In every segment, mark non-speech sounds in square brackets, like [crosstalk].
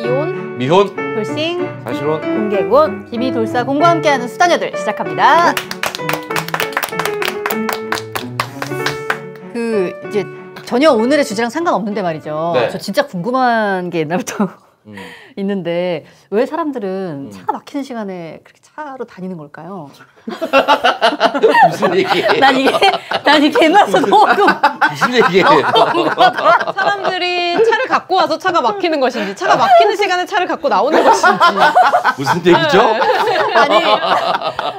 이혼, 미혼 돌싱, 사실은 공개군, 비비 돌사 공과 함께하는 수다녀들 시작합니다. 그 이제 전혀 오늘의 주제랑 상관없는데 말이죠. 네. 저 진짜 궁금한 게 옛날부터 음. 있는데 왜 사람들은 차가 막히는 시간에 그렇게 차로 다니는 걸까요? [laughs] 무슨 얘기예요? 난 이게 난 이게 옛날부터 너무 무슨 얘기예요? 사람들이 차를 갖고 와서 차가 막히는 것인지 차가 막히는 시간에 차를 갖고 나오는 것인지 무슨 얘기죠? 아니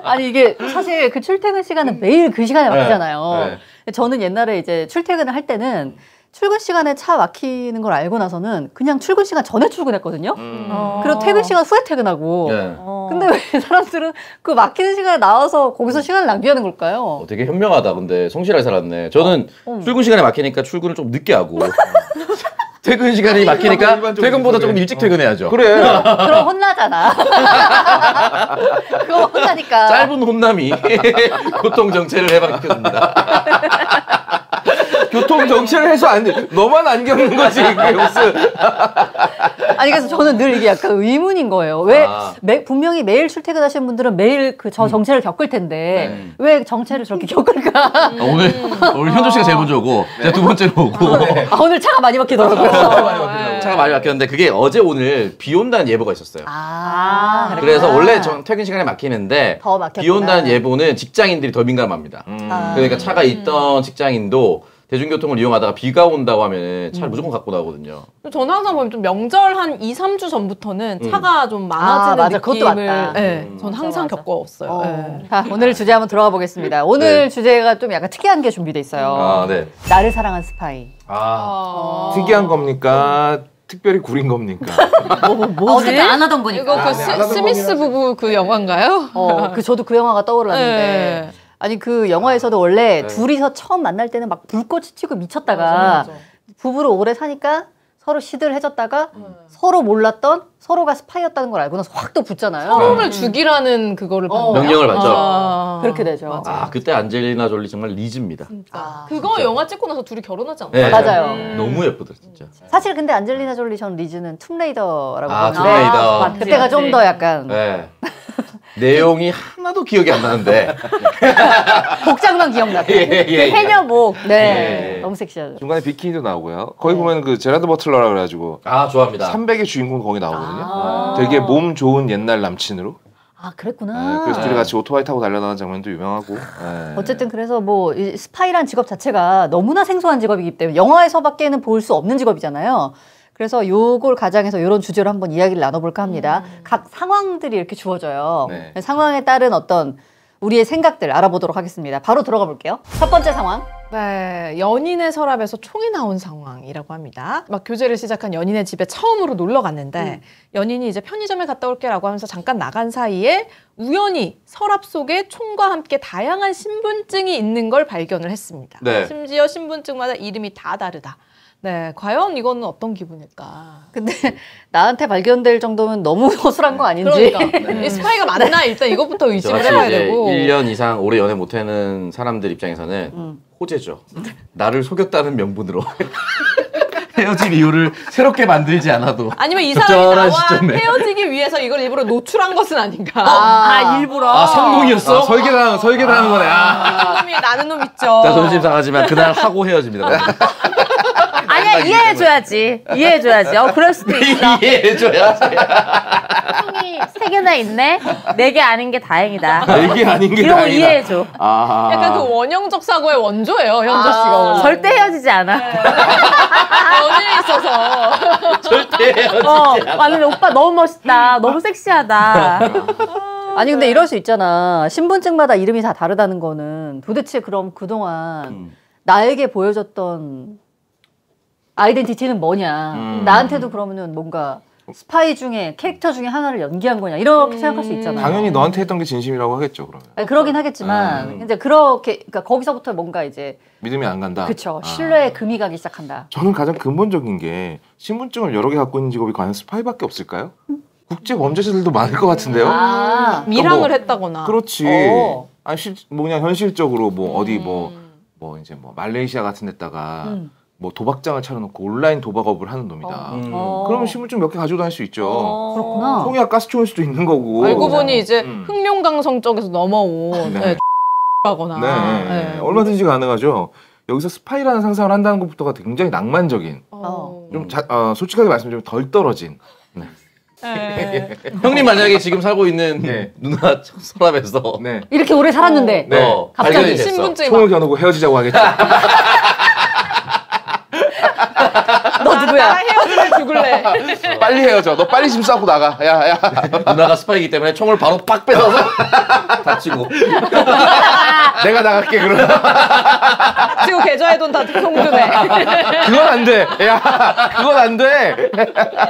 아니 이게 사실 그 출퇴근 시간은 매일 그 시간에 막히잖아요. 네. 저는 옛날에 이제 출퇴근을 할 때는 출근 시간에 차 막히는 걸 알고 나서는 그냥 출근 시간 전에 출근했거든요. 음. 그리고 퇴근 시간 후에 퇴근하고. 네. 근데 왜 [laughs] 사람들은 그 막히는 시간에 나와서 거기서 시간을 낭비하는 걸까요? 어, 되게 현명하다 근데 성실하게 살았네. 저는 어. 출근 시간에 막히니까 출근을 좀 늦게 하고 [laughs] 퇴근 시간이 막히니까 퇴근보다. 조금 일찍 퇴근해야죠. 그래. 그럼 혼나잖아. [laughs] 그거 혼나니까. 짧은 혼남이 교통 정체를 해방시켜줍니다. 교통 정체를 해서 안 돼. 너만 안 겪는 거지. 그게 무슨. 아니 그래서 저는 늘 이게 약간 의문인 거예요. 왜 아. 매- 분명히 매일 출퇴근하시는 분들은 매일 그 저 정체를 겪을 텐데 네. 왜 정체를 저렇게 겪을까? 아, 오늘 오늘 현조 씨가 제일 먼저 오고 제가 두 번째로 오고 아, 오늘 차가 많이 막히더라고요. 차가 많이 막혔는데 그게 어제 오늘 비 온다는 예보가 있었어요. 아, 그랬구나. 그래서 원래 전 퇴근 시간에 막히는데. 비 온다는 예보는 직장인들이 더 민감합니다. 아. 그러니까 차가 있던 직장인도 대중교통을 이용하다가 비가 온다고 하면 차를 음. 무조건 갖고 나오거든요. 저는 항상 보면 좀 명절 한 2, 3주 전부터는 음. 차가 좀 아, 많아지는 맞아. 그것도 느낌을 맞다. 네, 음. 전 맞아, 항상 맞아. 겪어왔어요. 어. 네. 자, 오늘 주제 한번 들어가 보겠습니다. 오늘 네. 주제가 좀 약간 특이한 게 준비돼 있어요. 아, 네. 나를 사랑한 스파이. 아, 아. 특이한 겁니까? 특별히 구린 겁니까? [laughs] 아, 어쨌든 안 하던 거니까. 이거 그 아, 네, 스, 거긴 부부 그 영화인가요? 어, 그 저도 그 영화가 떠올랐는데. 네. 아니 그 영화에서도 원래 네. 둘이서 처음 만날 때는 막 불꽃이 튀고 미쳤다가 맞아, 맞아. 부부로 오래 사니까 서로 시들해졌다가 음. 서로 몰랐던 서로가 스파이였다는 걸 알고 나서 확 또 붙잖아요. 서로를 죽이라는 그거를 어. 명령을 받죠. 아. 그렇게 되죠. 맞아. 아, 그때 안젤리나 졸리 정말 리즈입니다. 아, 그거 진짜. 영화 찍고 나서 둘이 결혼하지 않았어요? 네. 맞아요. 음. 너무 예쁘다 진짜. 사실 근데 안젤리나 졸리 전 리즈는 툼레이더라고 아, 하는데 툼레이더. 아, 그때가 좀 더 약간 네. [laughs] 내용이 하나도 기억이 안 나는데. [laughs] 복장만 기억나고 예, 예, 그 예. 해녀복 네 예, 예. 너무 섹시하죠. 중간에 비키니도 나오고요. 거기 보면 그 제라드 버틀러라 그래가지고 아 좋아합니다. 300의 주인공 거기 나오거든요. 아. 되게 몸 좋은 옛날 남친으로. 아 네, 그랬구나. 그래서 둘이 같이 오토바이 타고 달려나가는 장면도 유명하고. 네. 어쨌든 그래서 뭐이 스파이란 직업 자체가 너무나 생소한 직업이기 때문에 영화에서밖에는 볼 수 없는 직업이잖아요. 그래서 요걸 가장해서 이런 주제로 한번 이야기를 나눠볼까 합니다. 각 상황들이 이렇게 주어져요. 네. 상황에 따른 어떤 우리의 생각들 알아보도록 하겠습니다. 바로 들어가 볼게요. 첫 번째 상황. 네, 연인의 서랍에서 총이 나온 상황이라고 합니다. 막 교제를 시작한 연인의 집에 처음으로 놀러 갔는데 연인이 이제 편의점에 갔다 올게라고 하면서 잠깐 나간 사이에 우연히 서랍 속에 총과 함께 다양한 신분증이 있는 걸 발견을 했습니다. 네. 심지어 신분증마다 이름이 다 다르다. 네, 과연 이거는 어떤 기분일까? 근데 나한테 발견될 정도면 너무 [laughs] 허술한 거 아닌지. 그러니까 이 스파이가 맞나 일단 이것부터 의심을 해봐야 이제 되고. 1년 이상 오래 연애 못하는 사람들 입장에서는 음. 호재죠. 나를 속였다는 명분으로 [laughs] 헤어진 이유를 새롭게 만들지 않아도 아니면 이 사람이 나와 시점에. 헤어지기 위해서 이걸 일부러 노출한 것은 아닌가? 아, 일부러. 아 성공이었어? 아, 설계당 설계당한 거네. 아. 나는 놈이 나는 놈 있죠. 자 손심 상하지만 그날 하고 헤어집니다. [laughs] 아니야 이해해줘야지 이해해줘야지 어 그럴 수도 [laughs] 있어 이해해줘야 형이 세 개나 있네 네 개 아닌 게 다행이다 이게 아닌 게 이런 거 다행이다. 이해해줘 아. 약간 그 원형적 사고의 원조예요, 현조 씨가. 원래. 절대 헤어지지 않아 연애에 있어서. [laughs] 절대 헤어지지 어 맞는데 오빠 너무 멋있다 너무 섹시하다 아니 근데 이럴 수 있잖아. 신분증마다 이름이 다 다르다는 거는 도대체 그럼 그동안 음. 나에게 보여줬던 아이덴티티는 뭐냐. 음. 나한테도 그러면은 뭔가 스파이 중에 캐릭터 중에 하나를 연기한 거냐 이렇게 생각할 수 있잖아요. 당연히 너한테 했던 게 진심이라고 하겠죠 그러면. 아니, 그러긴 하겠지만 음. 이제 그렇게 그러니까 거기서부터 뭔가 이제 믿음이 안 간다. 그쵸 아. 신뢰에 금이 가기 시작한다. 저는 가장 근본적인 게 신분증을 여러 개 갖고 있는 직업이 과연 스파이밖에 없을까요? 국제 범죄자들도 많을 것 같은데요. 아, 밀항을 뭐, 했다거나. 그렇지. 어. 아니 실, 뭐 그냥 현실적으로 뭐 어디 뭐 음. 뭐 이제 뭐 말레이시아 같은 데다가 음. 뭐 도박장을 차려놓고 온라인 도박업을 하는 놈이다. 음. 어. 그러면 신분증 몇 개 가지고 다닐 수 있죠. 어. 그렇구나. 송이야 가스총일 수도 있는 거고. 알고 보니 이제 음. 흑룡강성 쪽에서 넘어온 네. 네. [laughs] 하거나 네, 얼마든지 가능하죠. 여기서 스파이라는 상상을 한다는 것부터가 굉장히 낭만적인. 어. 좀 자, 어, 솔직하게 말씀드리면 덜 떨어진. 네. [laughs] 형님 만약에 지금 살고 있는 네. 누나 서랍에서 네. 이렇게 오래 살았는데 네. 어, 갑자기 발견이 됐어. 신분증이 총을 막 겨누고 헤어지자고 하겠죠. [laughs] 너 누구야? 헤어지면 죽을래. 빨리 헤어져. 너 빨리 짐 싸고 나가. 야, 야. 누나가 스파이기 때문에 총을 바로 팍 빼서 [laughs] 다치고 내가 나갈게 그럼. 지금 계좌의 돈다 송금해. 그건 안 돼. 야, 그건 안 돼.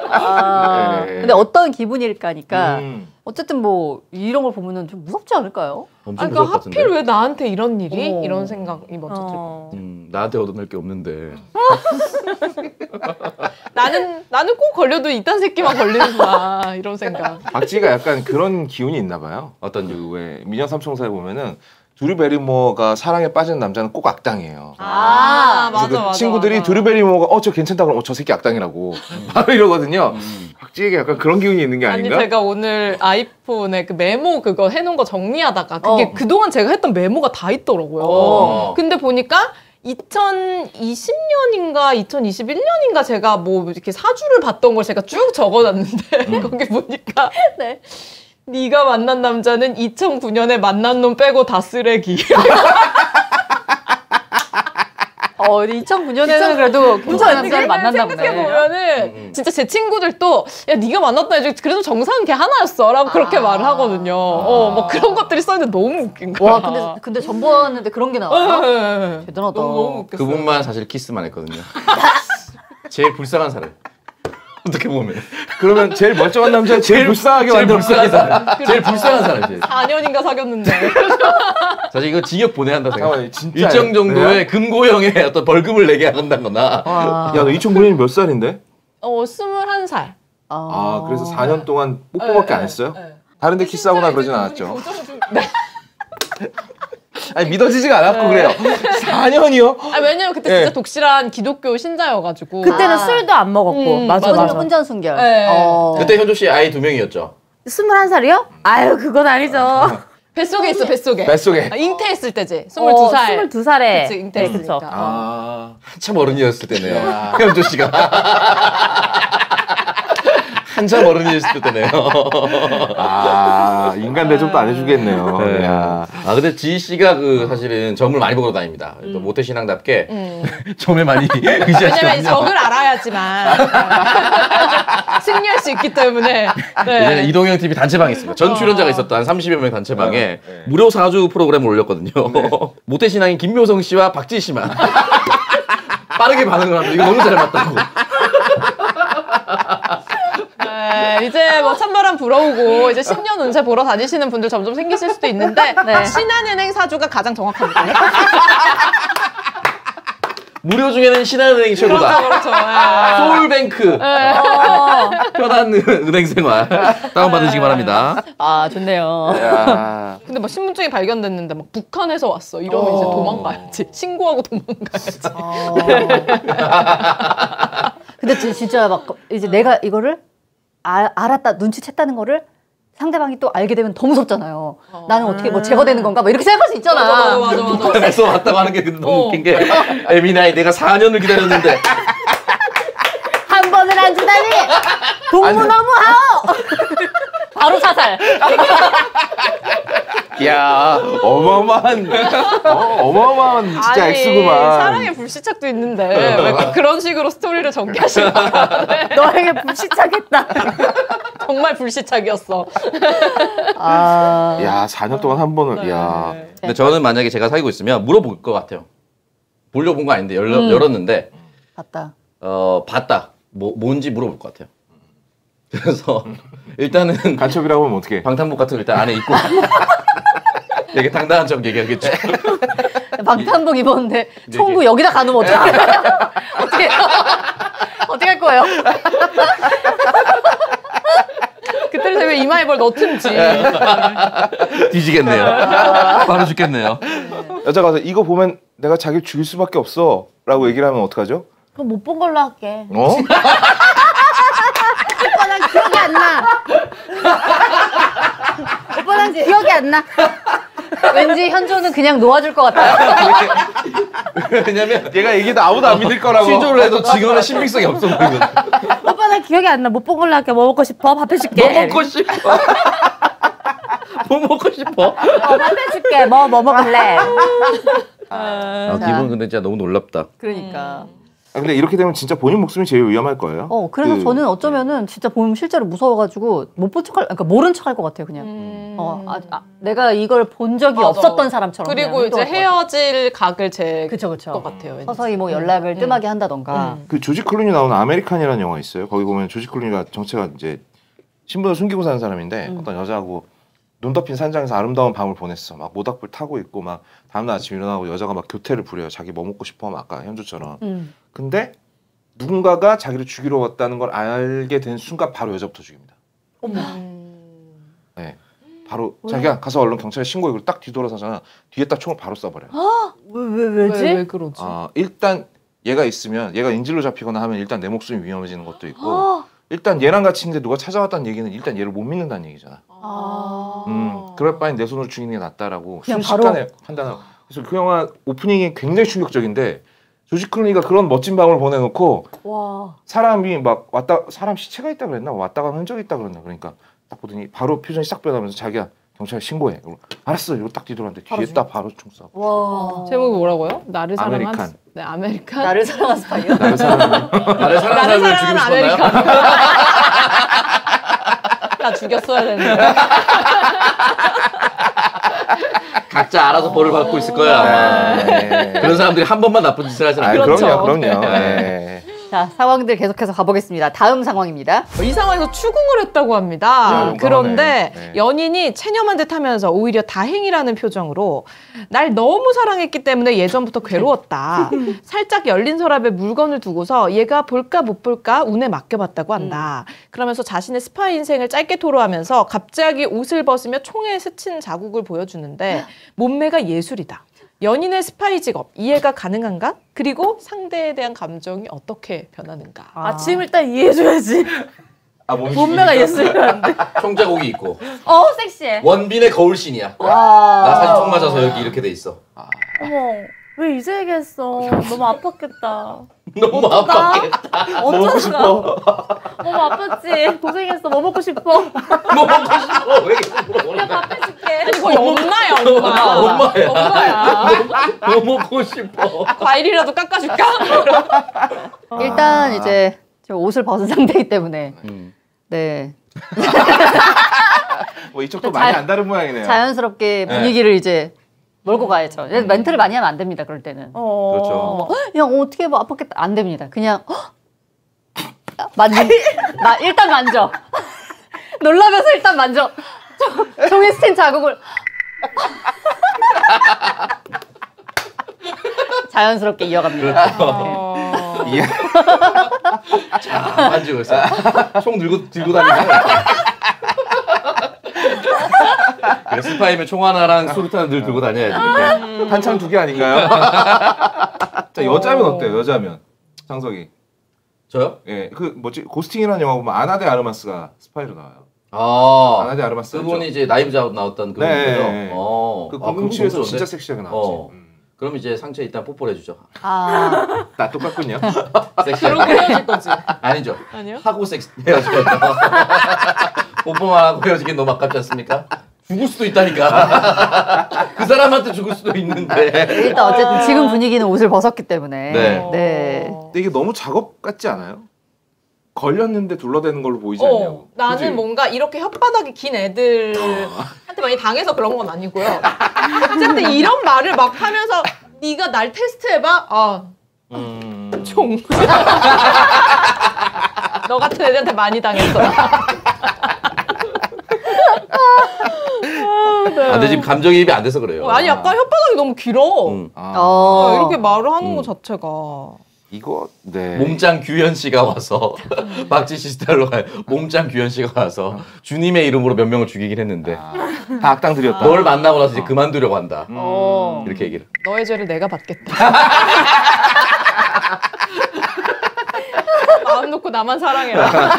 아, 네. 근데 어떤 기분일까니까 음. 어쨌든 뭐 이런 걸 보면은 좀 무섭지 않을까요? 엄청 아니, 그러니까. 하필 왜 나한테 이런 일이? 어. 이런 생각이 먼저 들고. 어. 음, 나한테 얻어낼 게 없는데. [laughs] 나는 나는 꼭 걸려도 이딴 새끼만 걸리는구나 이런 생각. 박지가 약간 그런 기운이 있나 봐요. 어떤 그왜 미녀 삼총사에 보면은 드류 베리모어가 사랑에 빠진 남자는 꼭 악당이에요. 아, 그래서 맞아 그 맞아. 친구들이 맞아. 드류 베리모어가 어 저 괜찮다 그러면 어 저 새끼 악당이라고 [laughs] 바로 이러거든요. 박지에게 약간 그런 기운이 있는 게 아니 아닌가? 제가 오늘 아이폰에 그 메모 그거 해놓은 거 정리하다가 그게 어. 그동안 제가 했던 메모가 다 있더라고요. 어. 근데 보니까 2020년인가 2021년인가 제가 뭐 이렇게 사주를 봤던 걸 제가 쭉 적어놨는데 [laughs] 거기 보니까 네. 네가 만난 남자는 2009년에 만난 놈 빼고 다 쓰레기. [laughs] 어, 2009년에는 그래도 괜찮은 남자를 만났나 보네. 생각해 보면은 음, 음. 진짜 제 친구들도 야 네가 만났다 해줘 그래도 정상은 걔 하나였어라고 그렇게 말을 하거든요. 어, 뭐 그런 것들이 써있는데 너무 웃긴 거야. 와, 근데 근데 전보았는데 그런 게 나와요? 네. 대단하다. 너무 너무 웃겼어요. 그분만 사실 키스만 했거든요. [laughs] 제일 불쌍한 사람. 어떻게 보면 [laughs] 그러면 제일 멀쩡한 남자 제일 불쌍하게 제일 만든 불쌍한 사람. 제일 불쌍한 사람 제일. 4년인가 사귀었는데. [laughs] 사실 이거 징역 보내야 한다 생각. 일정 정도의 금고형의 [laughs] 어떤 벌금을 내게 한다거나. 와. 야, 너 2009년이 몇 살인데? 어, 21살. 아, 그래서 4년 동안 뽀뽀밖에 안 했어요? 네. 다른 데 키스하거나 그러진 않았죠. 아니 믿어지지가 않았고 그래요. [laughs] 4년이요? 아, 왜냐면 그때 네. 진짜 독실한 기독교 신자여가지고. 그때는 아. 술도 안 먹었고 음, 맞아 혼- 맞아. 혼전 순결. 네. 어. 그때 현조 씨 아이 두 명이었죠. 21살이요? 아유 그건 아니죠. 뱃속에 있어, 뱃속에. 뱃속에. 아, 잉태했을 때지. 어, 22살. 22살에. 그치, 잉태했으니까. 그쵸. 아, 한참 어른이었을 때네요. 야. [laughs] 현조 씨가. 한참 어른이었을 때네요. [laughs] 아 인간 대접도 안 해주겠네요. 네. 야. 아 근데 지희 씨가 그 사실은 점을 많이 보러 다닙니다. 또 모태 신앙답게 음. [laughs] 점에 많이 [laughs] 왜냐면 이 의지하시거든요. 적을 알아야지만 승리할 수 있기 때문에. 네. 예전에 이동형 TV 단체방이 있습니다. 전 출연자가 있었던 한 30여 명 단체방에 네, 네. 무료 사주 프로그램을 올렸거든요. 모태 신앙인 김묘성 씨와 박지 씨만 빠르게 반응을 합니다. 이거 너무 잘 맞다고. 네, 이제 뭐 찬바람 불어오고 이제 신년 운세 보러 다니시는 분들 점점 생기실 수도 있는데 [laughs] 네. 신한은행 사주가 가장 정확합니다. [laughs] 무료 중에는 신한은행이 최고다. 그렇죠, 그렇죠. 네. 소울뱅크 [laughs] 편한 은행 생활 다운받으시기 바랍니다. 아, 좋네요. 야. 근데 뭐 신분증이 발견됐는데 막 북한에서 왔어. 이러면 이제 도망가야지. 신고하고 도망가야지. 어. 근데 진- 진짜 막 이제 내가 이거를 아, 알았다 눈치챘다는 거를 상대방이 또 알게 되면 더 무섭잖아요. 나는 어떻게 뭐 제거되는 건가? 뭐 이렇게 생각할 수 있잖아. 맞아, 맞아, 맞아, 맞아. 북한에서 왔다고 하는 게 너무 어. 웃긴 게 에미나이 내가 4년을 기다렸는데 한 번을 안 주다니. 동무 너무 하오. 바로 사살. [laughs] 야, 어마어마한, 어, 어마어마한 진짜 아니, X구만. 사랑의 불시착도 있는데 왜꼭 그런 식으로 스토리를 전개하시는 [laughs] 거야? 너에게 불시착했다. [laughs] 정말 불시착이었어. 아. 야, 4년 동안 한 번을, 야. 네. 근데 저는 만약에 제가 사귀고 있으면 물어볼 것 같아요. 보려고 본 거 아닌데 열었는데 맞다. 어 봤다. 뭐 뭔지 물어볼 것 같아요. 그래서 일단은 [laughs] 간첩이라고 하면 어떡해. 방탄복 같은 거 일단 안에 입고 [laughs] 되게 당당한 척 얘기하겠죠. [laughs] 방탄복 입었는데 이제 총구 여기다 가놓으면 어떡해? 어떻게 어떻게 할 거예요? 그때는 제가 이마에 뭘 넣든지. 뒤지겠네요. 바로 죽겠네요. 여자가 와서 이거 보면 내가 자기를 죽일 수밖에 없어. 라고 얘기를 하면 어떡하죠? 그럼 못 본 걸로 할게. 어? 기억이 안 나. 오빠 난 기억이 안 나. 왠지 현조는 그냥 놓아줄 것 같아요. 왜냐면 얘가 얘기도 아무도 안 믿을 거라고. 시조를 해도 지금은 신빙성이 없어 보이거든. 오빠 난 기억이 안 나. 못 본 걸로 할게. 뭐 먹고 싶어? 밥 해줄게. 뭐 먹고 싶어? [laughs] 뭐 먹고 싶어? 어, 밥 해줄게. 뭐, 뭐 먹을래? 아, 기분 근데 진짜 너무 놀랍다. 그러니까. 아, 근데 이렇게 되면 진짜 본인 목숨이 제일 위험할 거예요. 어, 그래서 그- 저는 어쩌면은 진짜 보면 실제로 무서워가지고 못 본 척할, 그러니까 모른 척할 것 같아요, 그냥. 음. 어, 아, 아, 내가 이걸 본 적이 맞아. 없었던 사람처럼. 그리고 이제. 헤어질 각을 제 그쵸, 그쵸. 것 같아요. 왠지. 서서히 뭐 연락을 음. 뜸하게 한다던가. 음. 그 조지 클루니 나오는 아메리칸이라는 영화 있어요. 거기 보면 조지 클루니가 정체가 이제 신분을 숨기고 사는 사람인데 음. 어떤 여자하고 눈 덮인 산장에서 아름다운 밤을 보냈어. 막 모닥불 타고 있고 막 다음날 아침 일어나고 여자가 막 교태를 부려요. 자기 뭐 먹고 싶어? 막 아까 현주처럼. 음. 근데 누군가가 자기를 죽이러 왔다는 걸 알게 된 순간 바로 여자부터 죽입니다. 음. 네. 바로 자기가 가서 얼른 경찰에 신고해. 그리고 딱 뒤돌아서잖아. 뒤에 딱 총을 바로 쏴버려. 요 왜, 왜, 왜지? 왜, 왜 그러지? 아 일단 얘가 있으면 얘가 인질로 잡히거나 하면 일단 내 목숨이 위험해지는 것도 있고 아, 일단 얘랑 같이 있는데 누가 찾아왔다는 얘기는 일단 얘를 못 믿는다는 얘기잖아. 아. 음, 그럴 바엔 내 손으로 죽이는 게 낫다라고 그냥 순식간에 판단하고. 그래서 그 영화 오프닝이 굉장히 충격적인데 조지 클루니가 그런 멋진 밤을 보내놓고 와. 사람이 막 왔다 사람 시체가 있다 그랬나 왔다 간 흔적이 있다 그랬나 그러니까 딱 보더니 바로 표정이 싹 변하면서 자기야 경찰에 신고해. 알았어. 이러고 딱 뒤돌았는데 뒤에 딱 바로 총 쏴. 와. 제목이 뭐라고요? 나를 사랑한 아메리칸. 스- 네 아메리칸. 나를 사랑한 스파이요? [laughs] 나를 사랑하는 나를 사랑하는 나를 사람을 죽이고 사랑한 싶었나요? 아메리칸. [laughs] 나 죽였어야 되는데. [laughs] 각자 알아서 벌을 받고 있을 거야. 아마. 네. 그런 사람들이 한 번만 나쁜 짓을 하지 아, 않아요. 그렇죠. 그럼요, 그럼요. 네. 네. 자, 상황들 계속해서 가보겠습니다. 다음 상황입니다. 이 상황에서 추궁을 했다고 야, 합니다. 용감하네. 그런데 네. 연인이 체념한 듯 하면서 오히려 다행이라는 표정으로 날 너무 사랑했기 때문에 예전부터 괴로웠다. [laughs] 살짝 열린 서랍에 물건을 두고서 얘가 볼까 못 볼까 운에 맡겨봤다고 한다. 그러면서 자신의 스파이 인생을 짧게 토로하면서 갑자기 옷을 벗으며 총에 스친 자국을 보여주는데 몸매가 예술이다. 연인의 스파이 직업 이해가 가능한가? 그리고 상대에 대한 감정이 어떻게 변하는가? 아, 지금 일단 이해해줘야지. 아, 몸이 몸매가 예술이라는데. 총자국이 있고 어, 섹시해. 원빈의 거울신이야. 나 와. 사실 총 맞아서 여기 이렇게 돼 있어. 어머, 왜 이제 얘기했어? 너무 아팠겠다. 너무 아팠겠다. [laughs] 먹고 싶어. 너무 아팠지? 고생했어. 뭐 먹고 싶어? [laughs] 뭐 먹고 싶어? 왜 계속 물어보는 거야? 해줄게. 거의 엄마야 엄마. 엄마야. 엄마야. 뭐 먹고 싶어? 과일이라도 깎아줄까? [laughs] 일단 이제 저 옷을 벗은 상태이기 때문에 음. 네 뭐 이쪽도 자- 많이 안 다른 모양이네요. 자연스럽게 네. 분위기를 이제 몰고 가야죠. 멘트를 많이 하면 안 됩니다. 그럴 때는 어. 그렇죠. 그냥 어 떻게 뭐 아팠겠다 안 됩니다. 그냥 헉! 만져 [laughs] 나 일단 만져 [laughs] 놀라면서 일단 만져 저- 종이 스탠 자국을 [laughs] 자연스럽게 이어갑니다. 어... 예. 자, 만지고 있어. 총 들고 들고 다니는 거야. 그래, 스파이면 총 하나랑 수류탄 늘 들고 다녀야지. 탄창 두 개 아닌가요? [laughs] 자, 여자면 어때요? 여자면. 창석이. 저요? 예. 그 뭐지? 고스팅이라는 영화 보면 아나 데 아르마스가 스파이로 나와요. 아, 아나 데 아르마스. 그분이 이제 나이브스 아웃 나왔던 그분 네. 거죠? 네. 어. 그 아, 그분 공공칠에서 좋은데? 진짜 섹시하게 나왔지. 어. 음. 그럼 이제 상처에 일단 뽀뽀를 해주죠. 아 [laughs] 나 똑같군요. [laughs] 섹시하게. 그러고 헤어질 거지. 아니죠. 아니요? 하고 섹스 헤어져야죠. 뽀뽀만 하고 헤어지긴 너무 아깝지 않습니까? 죽을 수도 있다니까. [laughs] 그 사람한테 죽을 수도 있는데. 일단 어쨌든 지금 분위기는 옷을 벗었기 때문에 네. 네. 근데 이게 너무 작업 같지 않아요? 걸렸는데 둘러대는 걸로 보이지 어, 않냐고. 나는 그치? 뭔가 이렇게 혓바닥이 긴 애들한테 많이 당해서 그런 건 아니고요. 어쨌든 이런 말을 막 하면서 네가 날 테스트해봐. 아, 음. 총. [laughs] 너 같은 애들한테 많이 당했어. 아, 근데 지금 감정이입이 안 돼서 그래요. 아니 약간 혓바닥이 너무 길어. 음. 아, 어. 어, 이렇게 말을 하는 음. 것 자체가. 이거 네. 몸짱 규현 씨가 와서 [laughs] 박지 씨 스타일로 가요. 몸짱 규현 씨가 와서 주님의 이름으로 몇 명을 죽이긴 했는데 아, 다 악당 들였다. 널 만나고 나서 이제 그만두려고 한다. 음. 어. 이렇게 얘기를. 너의 죄를 내가 받겠다. [laughs] 마음 놓고 나만 사랑해라. [laughs]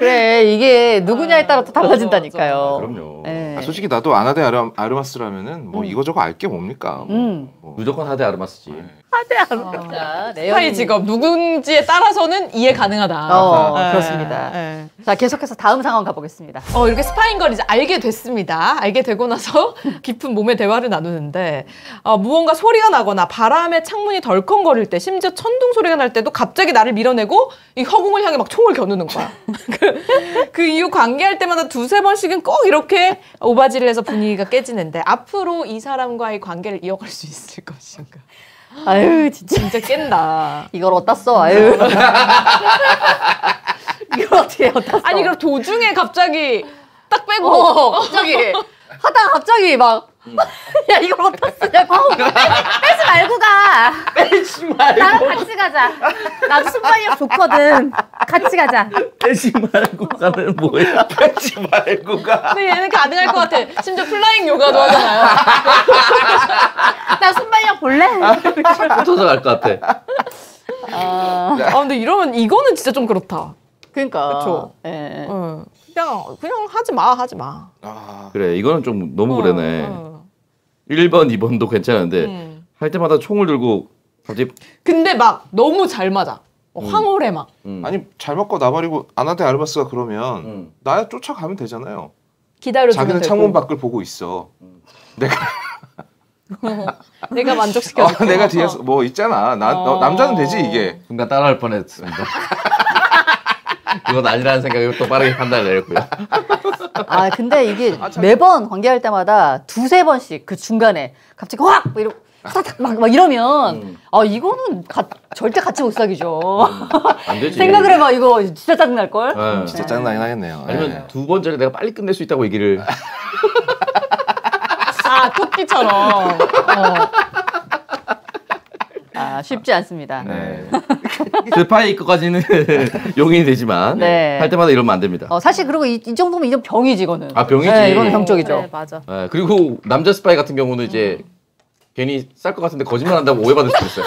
그래 이게 누구냐에 따라 또 달라진다니까요. 아, 그럼요. 네. 아, 솔직히 나도 아나데 아르, 아르마스라면은 뭐 이거저거 알 게 뭡니까? 뭐, 음. 뭐. 무조건 하대 아르마스지. 자, 스파이 내용이 직업 누군지에 따라서는 이해 가능하다. 어, 네, 그렇습니다. 네. 자 계속해서 다음 상황 가보겠습니다. 어, 이렇게 스파인 걸 이제 알게 됐습니다. 알게 되고 나서 [laughs] 깊은 몸의 대화를 나누는데, 어, 무언가 소리가 나거나 바람에 창문이 덜컹거릴 때, 심지어 천둥 소리가 날 때도 갑자기 나를 밀어내고 이 허공을 향해 막 총을 겨누는 거야. [laughs] 그, 그 이후 관계할 때마다 두세 번씩은 꼭 이렇게 오바질을 해서 분위기가 깨지는데, 앞으로 이 사람과의 관계를 이어갈 수 있을 것인가. 아유 진짜 진짜 깬다. [laughs] 이걸 어디다 써? 아유 [laughs] 이걸 어떻게 어디다 써? 아니, 그럼 도중에 갑자기 딱 빼고, 어, 갑자기 하다가 갑자기 막 야 이걸 어디다 쓰냐고 빼지 말고 가. 빼지 말고. 나랑 같이 가자. 나도 순발력 좋거든. 같이 가자. 빼지 말고 가는 뭐야? 빼지 말고 가. 근데 얘는 가능할 것 같아. 심지어 flying 요가도 하잖아요. 나 순발력 볼래? 붙어서 갈 것 같아. 아, 아 근데 이러면 이거는 진짜 좀 그렇다. 그러니까 그쵸. 예. 어, 그냥 그냥 하지 마 하지 마. 아, 그래 이거는 좀 너무 어, 그러네. 어. 1번, 2번도 괜찮은데 음. 할 때마다 총을 들고 갑자기 근데 막 너무 잘 맞아. 어, 황홀해 막. 음. 아니 잘 먹고 나발이고 아나데 아르마스가 그러면 음. 나야 쫓아가면 되잖아요. 기다려주면 자기는 되고. 창문 밖을 보고 있어. 내가 [laughs] 내가 만족시켜. 어, 내가 뒤에서 뭐 있잖아. 나 너- 어. 남자는 되지 이게. 순간 따라할 뻔했습니다. [laughs] 이건 아니라는 생각을 또 빠르게 판단을 내렸고요. 아 근데 이게 매번 관계할 때마다 두세 번씩 그 중간에 갑자기 확 뭐 이러 막, 막 이러면 음. 아 이거는 가- 절대 같이 못 사귀죠. 안 되지. 생각을 해봐 이거 진짜 짜증 날 걸. 네. 진짜 짜증 나긴 하겠네요. 아니면 네. 두 번째는 내가 빨리 끝낼 수 있다고 얘기를 아 토끼처럼. 어. 아 쉽지 않습니다. 네. [laughs] 스파이 거까지는 [laughs] 용인이 되지만 네. 할 때마다 이러면 안 됩니다. 어, 사실 그리고 이, 이 정도면 이건 병이지 이거는. 아, 병이지. 네, 이거는 병적이죠. 네, 맞아. 네, 그리고 남자 스파이 같은 경우는 이제 괜히 쌀 것 같은데 거짓말 한다고 오해받을 수도 있어요.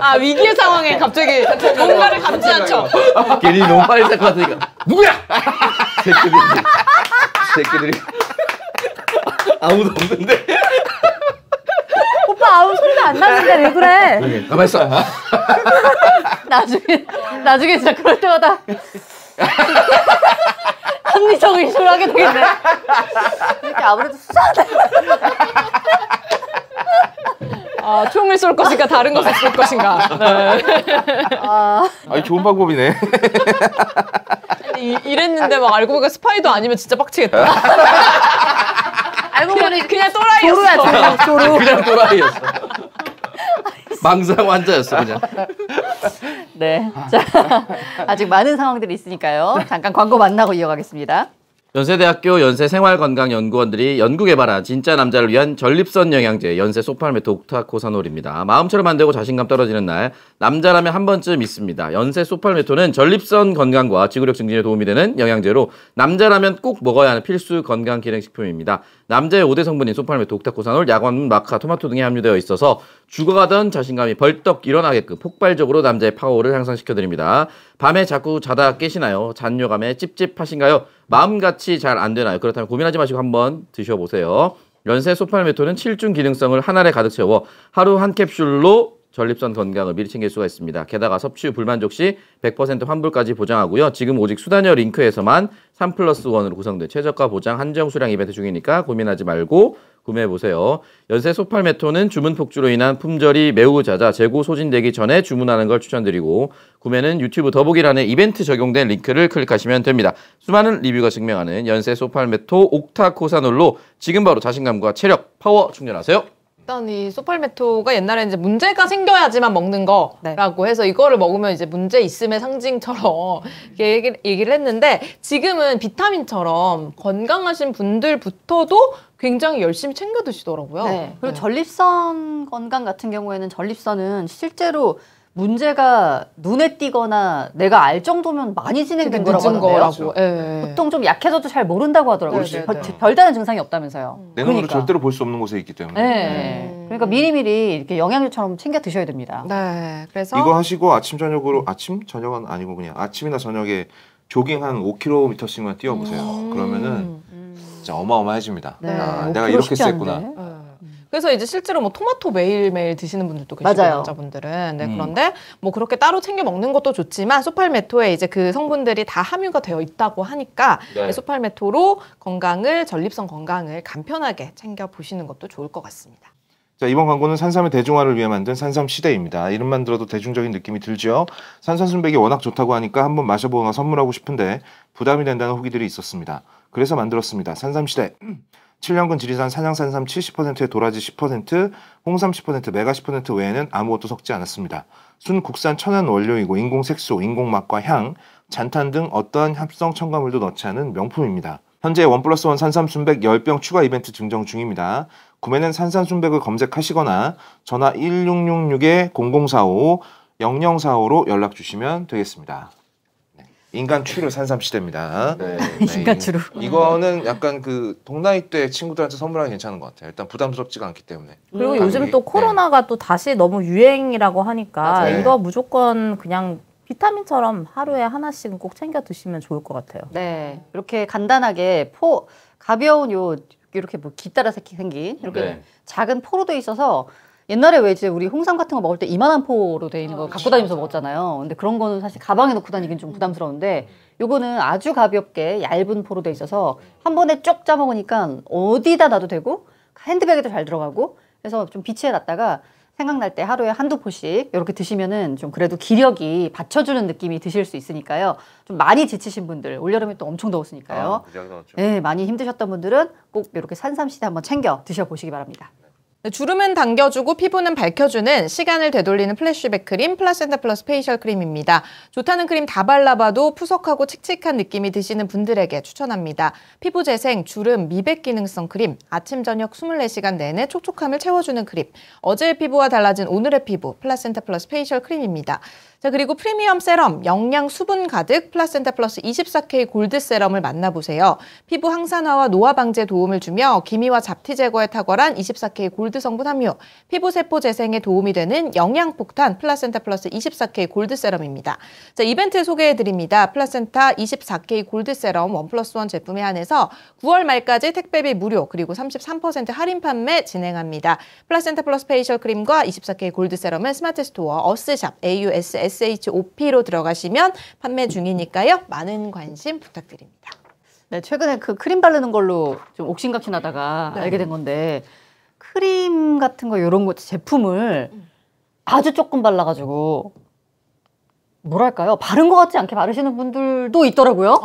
아 위기의 상황에 갑자기 뭔가를 감지 않죠. 괜히 너무 빨리 쌀 것 같으니까 누구야? 새끼들이 [laughs] 새끼들이 아무도 없는데 아무 소리도 안 나는데 왜 그래? 가만 있어. [laughs] 나중에 나중에 진짜 그럴 때마다 [laughs] 합리적 의심을 하게 되겠네. 이렇게 아무래도 수사하다. 아 총을 쏠 것인가 다른 것을 쏠 것인가. 네. 아, 아니 좋은 방법이네. 이, 이랬는데 막 알고 보니까 스파이도 아니면 진짜 빡치겠다. [laughs] 알고 보니 그냥 또라이였어. 조루. 그냥 또라이였어. [laughs] 망상 환자였어 그냥. 네. 자 아직 많은 상황들이 있으니까요. 잠깐 광고 만나고 이어가겠습니다. 연세대학교 연세생활건강연구원들이 연구개발한 진짜 남자를 위한 전립선 영양제 연세 소팔메토 옥타코사놀입니다. 마음처럼 안 되고 자신감 떨어지는 날 남자라면 한 번쯤 있습니다. 연세 소팔메토는 전립선 건강과 지구력 증진에 도움이 되는 영양제로 남자라면 꼭 먹어야 하는 필수 건강 기능식품입니다. 남자의 5대 성분인 소팔메토 옥타코사놀, 야관문, 마카, 토마토 등이 함유되어 있어서 죽어가던 자신감이 벌떡 일어나게끔 폭발적으로 남자의 파워를 향상시켜드립니다. 밤에 자꾸 자다 깨시나요? 잔뇨감에 찝찝하신가요? 마음같이 잘 안 되나요? 그렇다면 고민하지 마시고 한번 드셔보세요. 연세 소팔메토는 7중 기능성을 한 알에 가득 채워 하루 한 캡슐로 전립선 건강을 미리 챙길 수가 있습니다. 게다가 섭취 후 불만족 시 100% 환불까지 보장하고요. 지금 오직 수다녀 링크에서만 3 플러스 1으로 구성된 최저가 보장 한정 수량 이벤트 중이니까 고민하지 말고 구매해보세요. 연세 소팔메토는 주문 폭주로 인한 품절이 매우 잦아 재고 소진되기 전에 주문하는 걸 추천드리고 구매는 유튜브 더보기란에 이벤트 적용된 링크를 클릭하시면 됩니다. 수많은 리뷰가 증명하는 연세 소팔메토 옥타코사놀로 지금 바로 자신감과 체력, 파워 충전하세요. 일단 이 소팔메토가 옛날에 이제 문제가 생겨야지만 먹는 거라고 해서 이거를 먹으면 이제 문제 있음의 상징처럼 이렇게 얘기를, 얘기를 했는데 지금은 비타민처럼 건강하신 분들부터도 굉장히 열심히 챙겨 드시더라고요. 네. 그리고 전립선 건강 같은 경우에는 전립선은 실제로 문제가 눈에 띄거나 내가 알 정도면 많이 진행된 거라고 하던데요. 거라고. 예. 보통 좀 약해져도 잘 모른다고 하더라고요. 네, 네, 별- 네. 별다른 증상이 없다면서요. 내 눈으로 그러니까. 절대로 볼 수 없는 곳에 있기 때문에. 네. 음. 그러니까 미리미리 이렇게 영양제처럼 챙겨 드셔야 됩니다. 네. 그래서 이거 하시고 아침 저녁으로 아침 저녁은 아니고 그냥 아침이나 저녁에 조깅 한 5km씩만 뛰어보세요. 음. 그러면 진짜 어마어마해집니다. 네. 아, 오 내가 이렇게 셌구나. 그래서 이제 실제로 뭐 토마토 매일매일 드시는 분들도 계시고 맞아요. 남자분들은 네, 음. 그런데 뭐 그렇게 따로 챙겨 먹는 것도 좋지만 소팔메토에 이제 그 성분들이 다 함유가 되어 있다고 하니까 네. 소팔메토로 건강을 전립선 건강을 간편하게 챙겨 보시는 것도 좋을 것 같습니다. 자 이번 광고는 산삼의 대중화를 위해 만든 산삼 시대입니다. 이름만 들어도 대중적인 느낌이 들죠. 산삼순백이 워낙 좋다고 하니까 한번 마셔보거나 선물하고 싶은데 부담이 된다는 후기들이 있었습니다. 그래서 만들었습니다. 산삼 시대. 7년근 지리산 산양산 삼 70%에 도라지 10%, 홍삼 10%, 맥아 10% 외에는 아무것도 섞지 않았습니다. 순 국산 천연 원료이고 인공 색소, 인공 맛과 향, 잔탄 등 어떠한 합성 첨가물도 넣지 않은 명품입니다. 현재 원 플러스 원 산삼 순백 10병 추가 이벤트 증정 중입니다. 구매는 산삼순백을 검색하시거나 전화 1666-0045 0045로 연락 주시면 되겠습니다. 네. 인간 추루 산삼 시대입니다. 네. 인간 추루. 이거는 약간 그 동나이 때 친구들한테 선물하기 괜찮은 것 같아요. 일단 부담스럽지가 않기 때문에. 그리고 음. 요즘 또 네. 코로나가 또 다시 너무 유행이라고 하니까 맞아요. 이거 무조건 그냥 비타민처럼 하루에 하나씩은 꼭 챙겨 드시면 좋을 것 같아요. 네. 이렇게 간단하게 포 가벼운 요 이렇게 뭐 깃따라 새끼 생긴 이렇게 네. 작은 포로 돼 있어서 옛날에 왜 이제 우리 홍삼 같은 거 먹을 때 이만한 포로 돼 있는 거 갖고 다니면서 먹었잖아요. 근데 그런 거는 사실 가방에 넣고 다니긴 좀 부담스러운데 요거는 아주 가볍게 얇은 포로 돼 있어서 한 번에 쪽 짜먹으니까 어디다 놔도 되고 핸드백에도 잘 들어가고 그래서 좀 비치해 놨다가 생각날 때 하루에 한두 포씩 이렇게 드시면은 좀 그래도 기력이 받쳐주는 느낌이 드실 수 있으니까요. 좀 많이 지치신 분들 올여름에 또 엄청 더웠으니까요. 아, 나왔죠. 네, 많이 힘드셨던 분들은 꼭 이렇게 산삼시대 한번 챙겨 드셔보시기 바랍니다. 네, 주름은 당겨주고 피부는 밝혀주는 시간을 되돌리는 플래시백 크림 플라센타 플러스 페이셜 크림입니다. 좋다는 크림 다 발라봐도 푸석하고 칙칙한 느낌이 드시는 분들에게 추천합니다. 피부 재생, 주름, 미백 기능성 크림, 아침 저녁 24시간 내내 촉촉함을 채워주는 크림. 어제의 피부와 달라진 오늘의 피부 플라센타 플러스 페이셜 크림입니다. 자 그리고 프리미엄 세럼 영양 수분 가득 플라센타 플러스 24K 골드 세럼을 만나보세요. 피부 항산화와 노화 방지에 도움을 주며 기미와 잡티 제거에 탁월한 24K 골드 성분 함유, 피부 세포 재생에 도움이 되는 영양 폭탄 플라센타 플러스 24K 골드 세럼입니다. 자 이벤트 소개해 드립니다. 플라센타 24K 골드 세럼 원 플러스 원 제품에 한해서 9월 말까지 택배비 무료 그리고 33% 할인 판매 진행합니다. 플라센타 플러스 페이셜 크림과 24K 골드 세럼은 스마트 스토어 어스샵 AUSSHOP로 들어가시면 판매 중이니까요. 많은 관심 부탁드립니다. 네, 최근에 그 크림 바르는 걸로 좀 옥신각신하다가 네. 알게 된 건데 크림 같은 거 이런 거 제품을 아주 조금 발라가지고 뭐랄까요 바른 것 같지 않게 바르시는 분들도 있더라고요.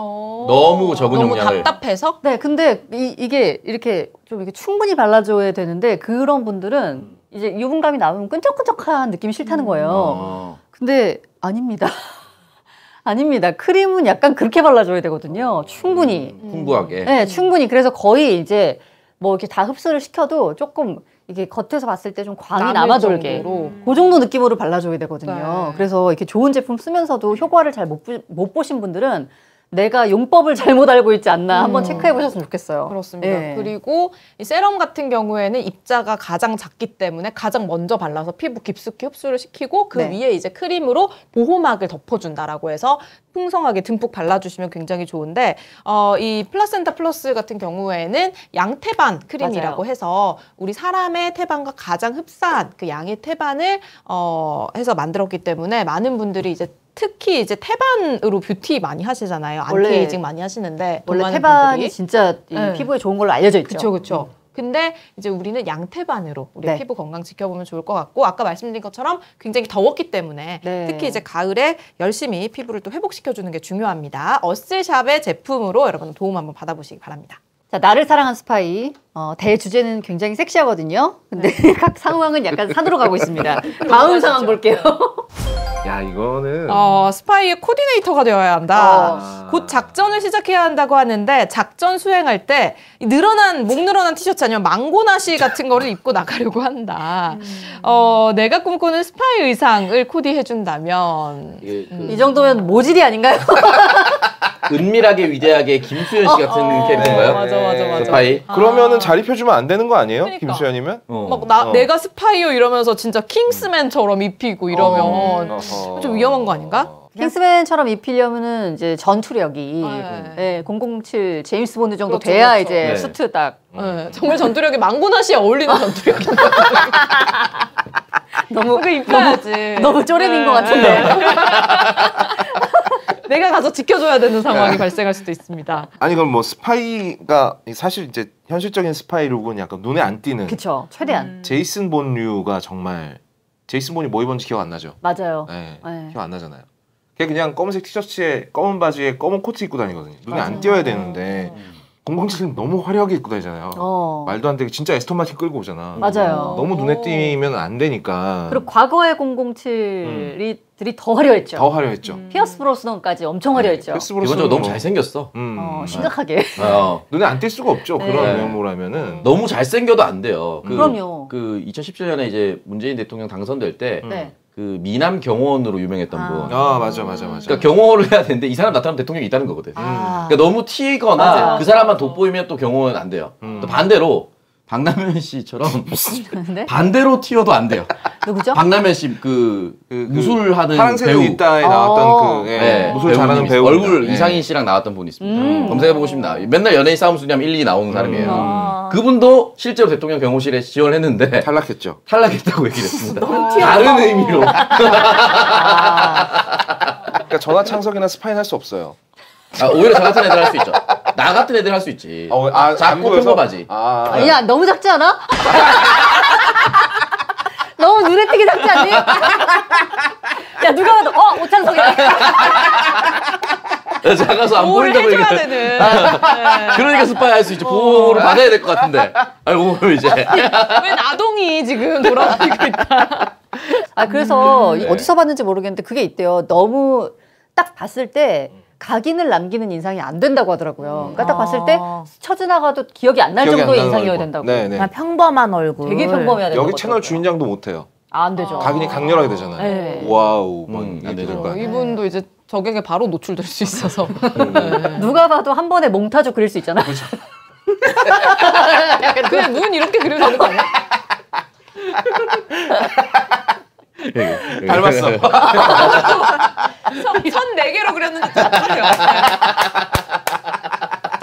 너무 적은 너무 용량을. 답답해서 네, 근데 이, 이게 이렇게 좀 이렇게 충분히 발라줘야 되는데 그런 분들은 이제 유분감이 나오면 끈적끈적한 느낌이 싫다는 거예요. 어. 근데 아닙니다. [laughs] 아닙니다. 크림은 약간 그렇게 발라줘야 되거든요. 충분히. 풍부하게. 네, 충분히. 그래서 거의 이제 뭐 이렇게 다 흡수를 시켜도 조금 이게 겉에서 봤을 때 좀 광이 남아돌게. 정도로. 그 정도 느낌으로 발라줘야 되거든요. 네. 그래서 이렇게 좋은 제품 쓰면서도 효과를 잘 못 못 보신 분들은 내가 용법을 잘못 알고 있지 않나 한번 음. 체크해 보셨으면 좋겠어요. 그렇습니다. 예. 그리고 이 세럼 같은 경우에는 입자가 가장 작기 때문에 가장 먼저 발라서 피부 깊숙이 흡수를 시키고 그 네. 위에 이제 크림으로 보호막을 덮어준다라고 해서 풍성하게 듬뿍 발라주시면 굉장히 좋은데 어, 이 플라센타 플러스 같은 경우에는 양태반 크림이라고 맞아요. 해서 우리 사람의 태반과 가장 흡사한 그 양의 태반을 어, 해서 만들었기 때문에 많은 분들이 이제 특히 이제 태반으로 뷰티 많이 하시잖아요. 안티에이징 많이 하시는데 돈 원래 태반이 분들이. 진짜 이 네. 피부에 좋은 걸로 알려져 있죠. 그렇죠, 그렇죠. 근데 이제 우리는 양태반으로 우리 네. 피부 건강 지켜보면 좋을 것 같고 아까 말씀드린 것처럼 굉장히 더웠기 때문에 네. 특히 이제 가을에 열심히 피부를 또 회복시켜주는 게 중요합니다. 어스샵의 제품으로 여러분 도움 한번 받아보시기 바랍니다. 자, 나를 사랑한 스파이. 어, 대주제는 굉장히 섹시하거든요. 근데 각 [laughs] 상황은 약간 산으로 가고 있습니다. [laughs] 다음 상황 볼게요. [laughs] 야아 이거는 어, 스파이의 코디네이터가 되어야 한다. 아. 곧 작전을 시작해야 한다고 하는데 작전 수행할 때이 늘어난 목 늘어난 티셔츠 아니면 망고나시 같은 거를 입고 나가려고 한다. 어, 내가 꿈꾸는 스파이 의상을 코디해 준다면 그이 정도면 모질이 아닌가요? [laughs] 은밀하게 위대하게 김수현 씨 같은 어, 캐릭터인가요? 맞아 맞아 맞아. 스파이? 그러면은 잘 입혀주면 안 되는 거 아니에요? 그러니까. 김수현이면? 어. 막 나, 어. 내가 스파이요 이러면서 진짜 킹스맨처럼 입히고 이러면 어허. 좀 위험한 거 아닌가? 킹스맨처럼 입히려면은 이제 전투력이 네. 네, 007 제임스 본드 정도 그렇죠, 돼야 그렇죠. 이제 네. 수트 딱 네, 정말 전투력이 망고나시에 어울리는 전투력이 너무 입혀야지. 너무 쪼렙인 네. 것 같은데. 내가 가서 지켜줘야 되는 상황이 발생할 수도 있습니다. 아니 그럼 뭐 스파이가 사실 이제 현실적인 스파이 룩은 약간 눈에 안 띄는 그쵸 최대한 음. 제이슨 본 룩이 정말 제이슨 본이 뭐 입었는지 기억 안 나죠? 맞아요. 네, 네. 기억 안 나잖아요. 걔 그냥 검은색 티셔츠에 검은 바지에 검은 코트 입고 다니거든요. 눈에 안 맞아요. 띄어야 되는데 007은 너무 화려하게 입고 다니잖아요. 어. 말도 안 되게 진짜 애스턴 마틴 끌고 오잖아. 맞아요. 너무 눈에 띄면 안 되니까 그리고 과거의 007이 들이 더 화려했죠. 더 화려했죠. 음. 피어스 브로스넌까지 엄청 화려했죠. 피어스 브로스넌 기본적으로 너무 뭐, 잘생겼어. 음, 어, 심각하게. 어. 눈에 안 띌 수가 없죠. 네. 그런 네. 외모라면은. 너무 잘생겨도 안 돼요. 그, 그럼요. 그 2017년에 이제 문재인 대통령 당선될 때그 네. 미남 경호원으로 유명했던 아. 분. 아 맞아 맞아 맞아. 그러니까 경호를 해야 되는데 이 사람 나타나면 대통령이 있다는 거거든. 아. 그러니까 너무 튀거나 맞아. 그 사람만 돋보이면 또 경호는 안 돼요. 음. 또 반대로 박남현 씨처럼 네? 반대로 튀어도 안 돼요. 누구죠? 박남현 씨그 그- 그 무술 하는 파랑새도 배우. 있다에 나왔던 어. 그 예, 네, 무술 잘하는 배우. 얼굴 이상인 씨랑 나왔던 분이 있습니다. 음. 검색해 보고 싶나. 맨날 연예인 싸움 순위면 1, 2 나오는 사람이에요. 아. 그분도 실제로 대통령 경호실에 지원했는데 탈락했죠. [laughs] 탈락했다고 얘기를 했습니다. [laughs] 다른 의미로. 그러니까 전화 창석이나 스파이는 할 수 없어요. 아, 오히려 저 같은 애들 할 수 있죠. 나 같은 애들 할 수 있지. 어, 아, 안 작고 보여서? 평범하지. 아, 아, 야 너무 작지 않아? [laughs] 너무 눈에 띄게 작지 않니? [laughs] 야 누가 봐도 어 오창석이다. 작아서 [laughs] 안 보인다고 얘기해. 되는. 그러니까 스파이 할 수 있죠. 보호를 받아야 될 것 같은데. 알고 보면 이제. 왜 나동이 지금 돌아다니고 있다. 아 그래서 네. 어디서 봤는지 모르겠는데 그게 있대요. 너무 딱 봤을 때 각인을 남기는 인상이 안 된다고 하더라고요. 그러니까 딱 봤을 때 아. 스쳐지나가도 기억이 안 날 기억이 안 정도의 나는 인상이어야 얼굴. 된다고. 네, 네. 그냥 평범한 얼굴. 되게 평범해야 된다고. 여기 채널 하더라고요. 주인장도 못해요. 아, 안 되죠. 각인이 강렬하게 되잖아요. 네. 와우, 뭐 음, 이게 안 되죠. 될거 아니에요. 이분도 이제 적에게 바로 노출될 수 있어서. [laughs] 누가 봐도 한 번에 몽타주 그릴 수 있잖아. [laughs] 그냥 눈 이렇게 그려도 되는 거 아니야? [laughs] 닮았어. [laughs] 선네 개로 그렸는데.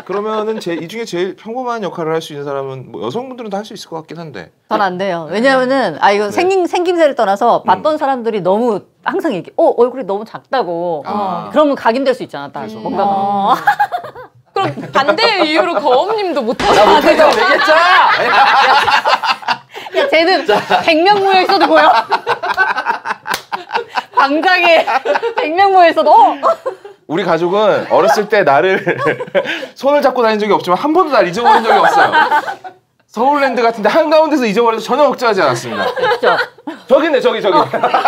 그러면은 제 이 중에 제일 평범한 역할을 할 수 있는 사람은 뭐 여성분들은 다 할 수 있을 것 같긴 한데. 전 안 돼요. 왜냐면은 아 네. 이거 생김 생김새를 떠나서 음. 봤던 사람들이 너무 항상 얘기. 어 얼굴이 너무 작다고. 아. 그러면 각인될 수 있잖아. 딱 그래서. 뭔가가. 어. 그럼 반대의 이유로 거엄님도 못하죠. 못했다고 얘기했잖아! 야 쟤는 100명 모여 있어도 보여. 광장에 100명 모여 있어도 어. 우리 가족은 어렸을 때 나를 [laughs] 손을 잡고 다닌 적이 없지만 한 번도 날 잊어버린 적이 없어요. 서울랜드 같은데 한가운데서 잊어버려서 전혀 걱정하지 않았습니다. 그렇죠. 저기 있네, 저기, 저기.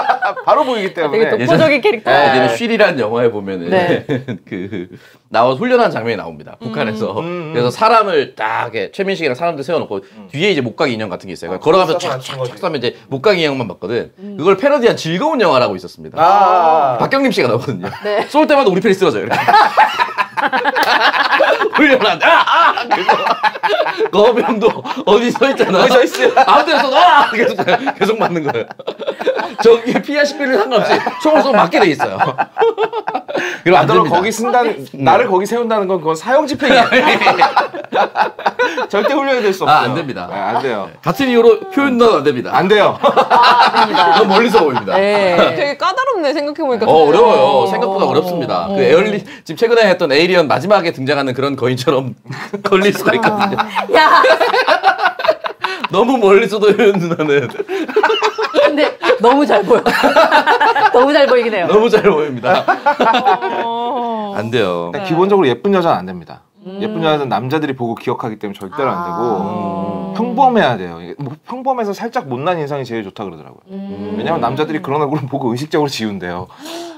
[laughs] 바로 보이기 때문에. 되게 독보적인 캐릭터. 네, 예전에 쉔이라는 영화에 보면은 네. [laughs] 그 나와 훈련한 장면이 나옵니다. 북한에서. 음, 음. 그래서 사람을 딱 최민식이랑 사람들 세워놓고 뒤에 이제 목각 인형 같은 게 있어요. 아, 걸어가면서. 촥촥촥 쏘면 이제 목각 인형만 봤거든. 그걸 패러디한 즐거운 영화라고 있었습니다. 아, 박경림 씨가 나오거든요. 네. [laughs] 쏠 때마다 우리 편이 쓰러져요. 이렇게. 훈련한 아! 아! 그래서 거병도 어디 서 있잖아. 어디 서 있어요? 아무 데나 서 아! 계속 계속 맞는 거예요. 저기 피아 식비를 상관없이 총을 쏘면 맞게 돼 있어요. 그럼 안 됩니다. 거기 쓴다는, 나를 거기 세운다는 건 그건 사형 집행이야. [laughs] 절대 훈련이 될 수 없어요. 아, 안 됩니다. 네, 안 돼요. 같은 이유로 표현도 안 됩니다. 안 돼요. 너무 멀리서 보입니다. 네. 되게 까다롭네 생각해보니까. 어. 어려워요. 생각보다 어렵습니다. 그 에얼리 지금 최근에 했던 에이리언 마지막에 등장하는 그런 거 인처럼 [laughs] 걸릴 수가 있거든요. 야 [laughs] 너무 멀리서도 효연 누나는 근데 너무 잘 보여. [laughs] 너무 잘 보이긴 해요. 너무 잘 보입니다. 어. 안 돼요. 기본적으로 예쁜 여자는 안 됩니다. 예쁜 여자는 남자들이 보고 기억하기 때문에 절대로 안 아. 되고 평범해야 돼요. 뭐 평범해서 살짝 못난 인상이 제일 좋다 그러더라고요. 왜냐면 남자들이 그런 얼굴을 보고 의식적으로 지운대요.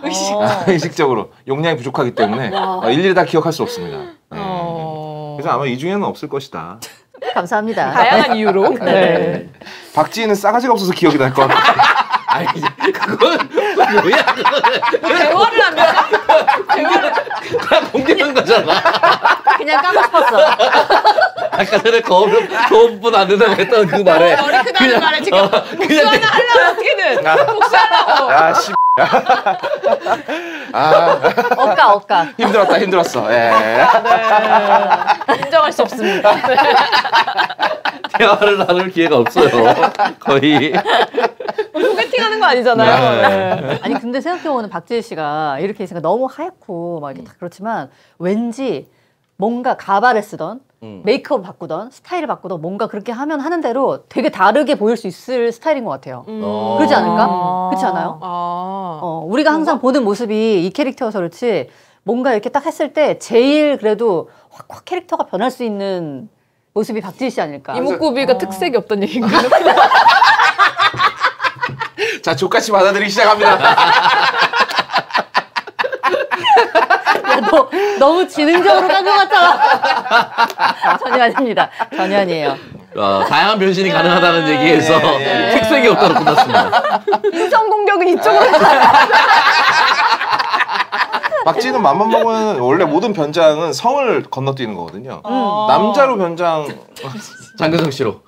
어. 의식적으로 용량이 부족하기 때문에 어, 일일이 다 기억할 수 없습니다. 네. 어... 그래서 아마 이 중에는 없을 것이다. [laughs] 감사합니다. 다양한 이유로. [laughs] 네. 박지희는 싸가지가 없어서 기억이 날것 같아. [laughs] 아니 그건 뭐야 그거는 대화를 합니까? 대화를. 그냥 공개한 거잖아. 그냥 까고 싶었어. 아까 전에 거울 거울뿐 안 된다고 했던 그 말에 머리 크다는 말에 지금 어, 복수 그냥 하나 하려고 어떻게든 복수하려고. 아, 씨. 아, 억까 억까. 힘들었다, 힘들었어. 예. 네. 인정할 수 없습니다. 네. [laughs] 대화를 나눌 기회가 없어요. 거의. 소개팅하는 거 아니잖아요. 네. 아니 근데 생각해보면 박지희 씨가 이렇게 있으니까 너무 하얗고 막 이렇게 다 그렇지만 왠지 뭔가 가발을 쓰던 음. 메이크업을 바꾸던 스타일을 바꾸던 뭔가 그렇게 하면 하는 대로 되게 다르게 보일 수 있을 스타일인 것 같아요. 어. 그렇지 않을까? 아. 그렇지 않아요? 아. 어, 우리가 항상 보는 모습이 이 캐릭터여서 그렇지 뭔가 이렇게 딱 했을 때 제일 그래도 확 확 캐릭터가 변할 수 있는 모습이 박지희 씨 아닐까? 이목구비가 특색이 없던 얘기인가요? [laughs] 자, 족같이 받아들이기 시작합니다. [laughs] 야, 너 너무 지능적으로 깐 것 같잖아. [laughs] 전혀 아닙니다. 전혀 아니에요. 어, 다양한 변신이 가능하다는 얘기에서 예, 예. 특색이 없다고 끝났습니다. 인성 공격은 이쪽으로. [laughs] 박지희는 맘만 먹으면 원래 모든 변장은 성을 건너뛰는 거거든요. 어. 남자로 변장 장근석 씨로.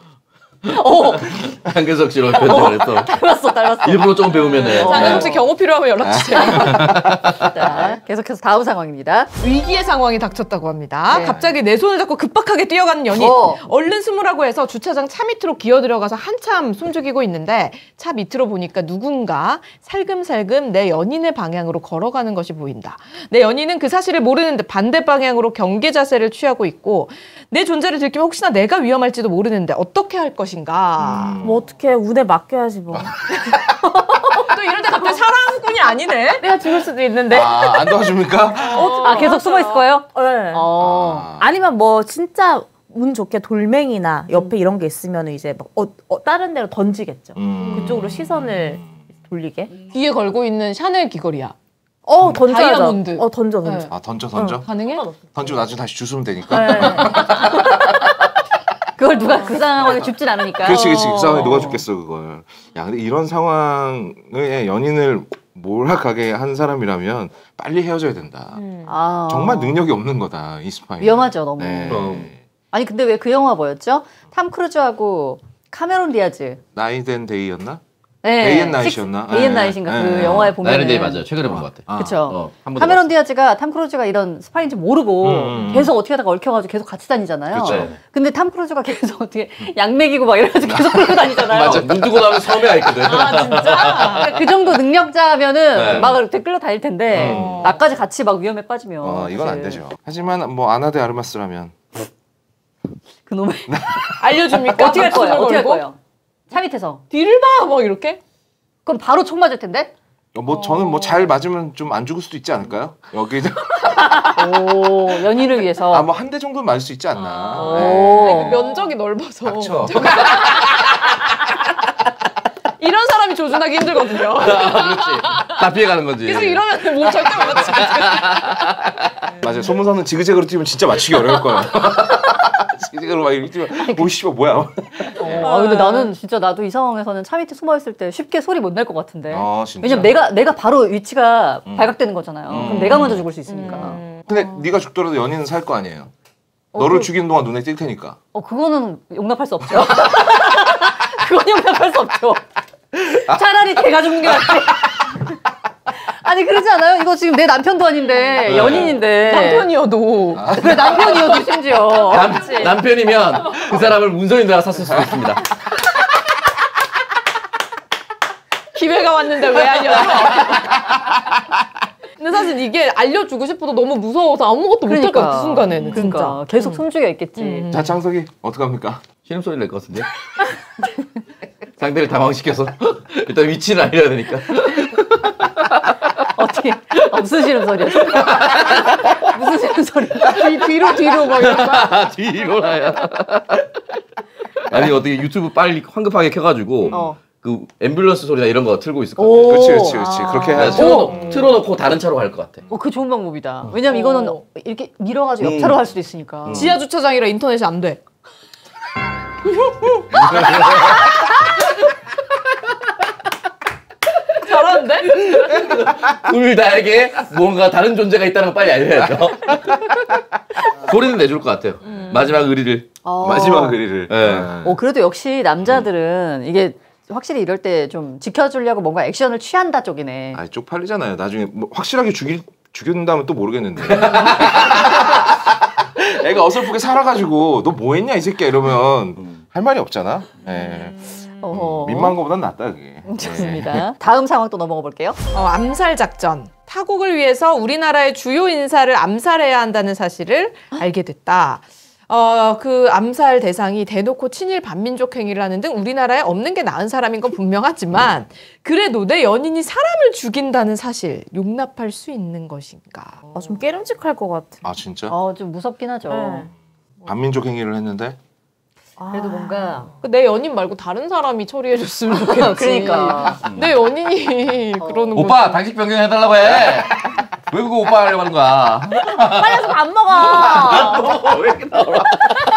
[laughs] 장근석 씨로 변장을 했어. 닮았어, 닮았어. 일부러 조금 배우면은. 장현석 씨 경호 필요하면 연락 주세요. [laughs] 자, 계속해서 다음 상황입니다. 위기의 상황이 닥쳤다고 합니다. 네. 갑자기 내 손을 잡고 급박하게 뛰어가는 연인. 어. 얼른 숨으라고 해서 주차장 차 밑으로 기어 들어가서 한참 숨죽이고 있는데 차 밑으로 보니까 누군가 살금살금 내 연인의 방향으로 걸어가는 것이 보인다. 내 연인은 그 사실을 모르는데 반대 방향으로 경계 자세를 취하고 있고 내 존재를 들키면 혹시나 내가 위험할지도 모르는데 어떻게 할 것 인가. 뭐 어떻게 운에 맡겨야지 뭐. [laughs] 또때 갑자기 사랑꾼이 아니네. 내가 죽을 수도 있는데. 아, 안 도와줍니까? [laughs] 아, 계속 숨어 있을 거예요? 네. 어. 아. 아니면 뭐 진짜 운 좋게 돌멩이나 옆에 이런 게 있으면 이제 막 어, 어, 다른 데로 던지겠죠. 음. 그쪽으로 시선을 돌리게. 뒤에 걸고 있는 샤넬 귀걸이야. 어 던져야죠. 다이아몬드. 어 던져 던져. 네. 아, 던져, 던져. 가능해? 던지고 나중에 다시 주스면 되니까. 네. [laughs] 그걸 누가 그 상황에 줍진 않으니까. 그렇지, 그렇지. 그 상황에 누가 죽겠어, 그걸. 야, 근데 이런 상황에 연인을 몰락하게 한 사람이라면 빨리 헤어져야 된다. 아. 정말 능력이 없는 거다, 이 스파이. 위험하죠, 너무. 네. 그럼. 아니, 근데 왜 그 영화 뭐였죠? 탐 크루즈하고 카메론 디아즈. Knight and Day였나? 네. 앤 나잇이었나? 데이 앤 네. 네. 그 영화에 보면 Knight and Day 맞아요. 최근에 본 것 같아. 아. 그쵸. 어, 카메론 디아즈가 탐 크루즈가 이런 스파인지 모르고 음. 계속 어떻게 하다가 얽혀가지고 계속 같이 다니잖아요. 그쵸. 근데 탐 크루즈가 계속 어떻게 약 먹이고 막 이래가지고 계속 끌고 다니잖아요. 맞아. 눈 뜨고 나면 섬에 가 있거든. 아 진짜? 그러니까 그 정도 능력자면은 네. 막 이렇게 끌려 다닐 텐데 음. 나까지 같이 막 위험에 빠지면 어, 이건 안 사실 되죠. 하지만 뭐 아나데 아르마스라면 그놈의 [laughs] 알려줍니까? 어떻게 할 거예요? 어떻게 할? 거예요? 차 밑에서 뒤를 봐! 뭐 이렇게? 그럼 바로 총 맞을 텐데? 어, 뭐 저는 뭐 잘 맞으면 좀 안 죽을 수도 있지 않을까요? 여기 [laughs] 오 연인을 위해서 아뭐 한 대 정도는 맞을 수 있지 않나. 아. 네. 오. 아니, 그 면적이 넓어서 닥쳐. [laughs] 이런 사람이 조준하기 힘들거든요. 아, 그렇지. 다 피해가는 거지. 계속 이러면 뭐 절대 못 맞지. [laughs] 맞아요. 소문서는 지그재그로 뛰면 진짜 맞추기 어려울 거예요. 지그재그로 막 이렇게 뛰면 오 씨발 뭐야? 아 근데 나는 진짜 나도 이 상황에서는 차 밑에 숨어 있을 때 쉽게 소리 못 낼 것 같은데 아 진짜. 왜냐면 내가 내가 바로 위치가 음. 발각되는 거잖아요 음. 그럼 내가 먼저 죽을 수 있으니까 근데 네가 죽더라도 연인은 살 거 아니에요. 어, 너를 그- 죽이는 동안 눈에 띌 테니까. 어 그거는 용납할 수 없죠 [laughs] 그건 용납할 수 없죠 차라리 걔가 죽는 게 낫지 아니 그러지 않아요? 이거 지금 내 남편도 아닌데 연인인데 남편이어도 그래 남편이어도 심지어 남, 그치? 남편이면 그 사람을 문선인들아 샀을 수도 있습니다. 기회가 왔는데 왜 알려줘? 근데 사실 이게 알려주고 싶어도 너무 무서워서 아무것도 못할 것 같아, 그 순간에는. 그러니까 진짜. 계속 숨죽여 있겠지 음. 자 창석이 어떡합니까? 신음 소리 낼것 같은데? [laughs] 상대를 당황시켜서 일단 위치를 알려야 되니까. 어떻게 어, 무슨 싫은 소리야? 무슨 싫은 소리야? 뒤, 뒤로 뒤로 막 이런 거. [laughs] 아, 뒤로라야. 아니 어떻게 유튜브 빨리 황급하게 켜가지고 어. 그 앰뷸런스 소리나 이런 거 틀고 있을 것 오. 같아. 그렇지, 그렇지, 그렇지. 아. 그렇게 그냥 해야지. 틀어놓, 틀어놓고 다른 차로 갈 것 같아. 어, 그 좋은 방법이다. 왜냐면 이거는 어. 이렇게 밀어가지고 음. 옆차로 갈 수도 있으니까. 지하 주차장이라 인터넷이 안 돼. [laughs] [laughs] 잘하는데? 둘 다에게 뭔가 다른 존재가 있다는 걸 빨리 알려야죠. [laughs] 소리는 내줄 것 같아요. 마지막 의리를. 어. 마지막 의리를. 네. 어, 그래도 역시 남자들은 이게 확실히 이럴 때 좀 지켜주려고 뭔가 액션을 취한다 쪽이네. 아, 쪽팔리잖아요. 나중에 뭐 확실하게 죽이 죽였다면 또 모르겠는데. [laughs] 애가 어설프게 살아가지고 너 뭐했냐 이 새끼야 이러면 할 말이 없잖아. 예. 어 허. 민망한 거보단 낫다 그게. 음, 좋습니다. [laughs] 다음 상황 또 넘어가 볼게요. 어, 암살 작전. 타국을 위해서 우리나라의 주요 인사를 암살해야 한다는 사실을 알게 됐다. 어, 그 암살 대상이 대놓고 친일 반민족 행위를 하는 등 우리나라에 없는 게 나은 사람인 건 분명하지만 그래도 내 연인이 사람을 죽인다는 사실 용납할 수 있는 것인가? 아, 좀 깨름직할 것 같아. 아 진짜? 어, 좀 무섭긴 하죠. 네. 반민족 행위를 했는데 그래도 아. 뭔가 내 연인 말고 다른 사람이 처리해줬으면 [laughs] 좋겠지. 그러니까. 내 연인이 [laughs] 그러는 거. 오빠 당직 변경 해달라고 해. 왜 그거 오빠 하려고 하는 거야? 빨리 밥 먹어. [laughs] 왜 이렇게 나와?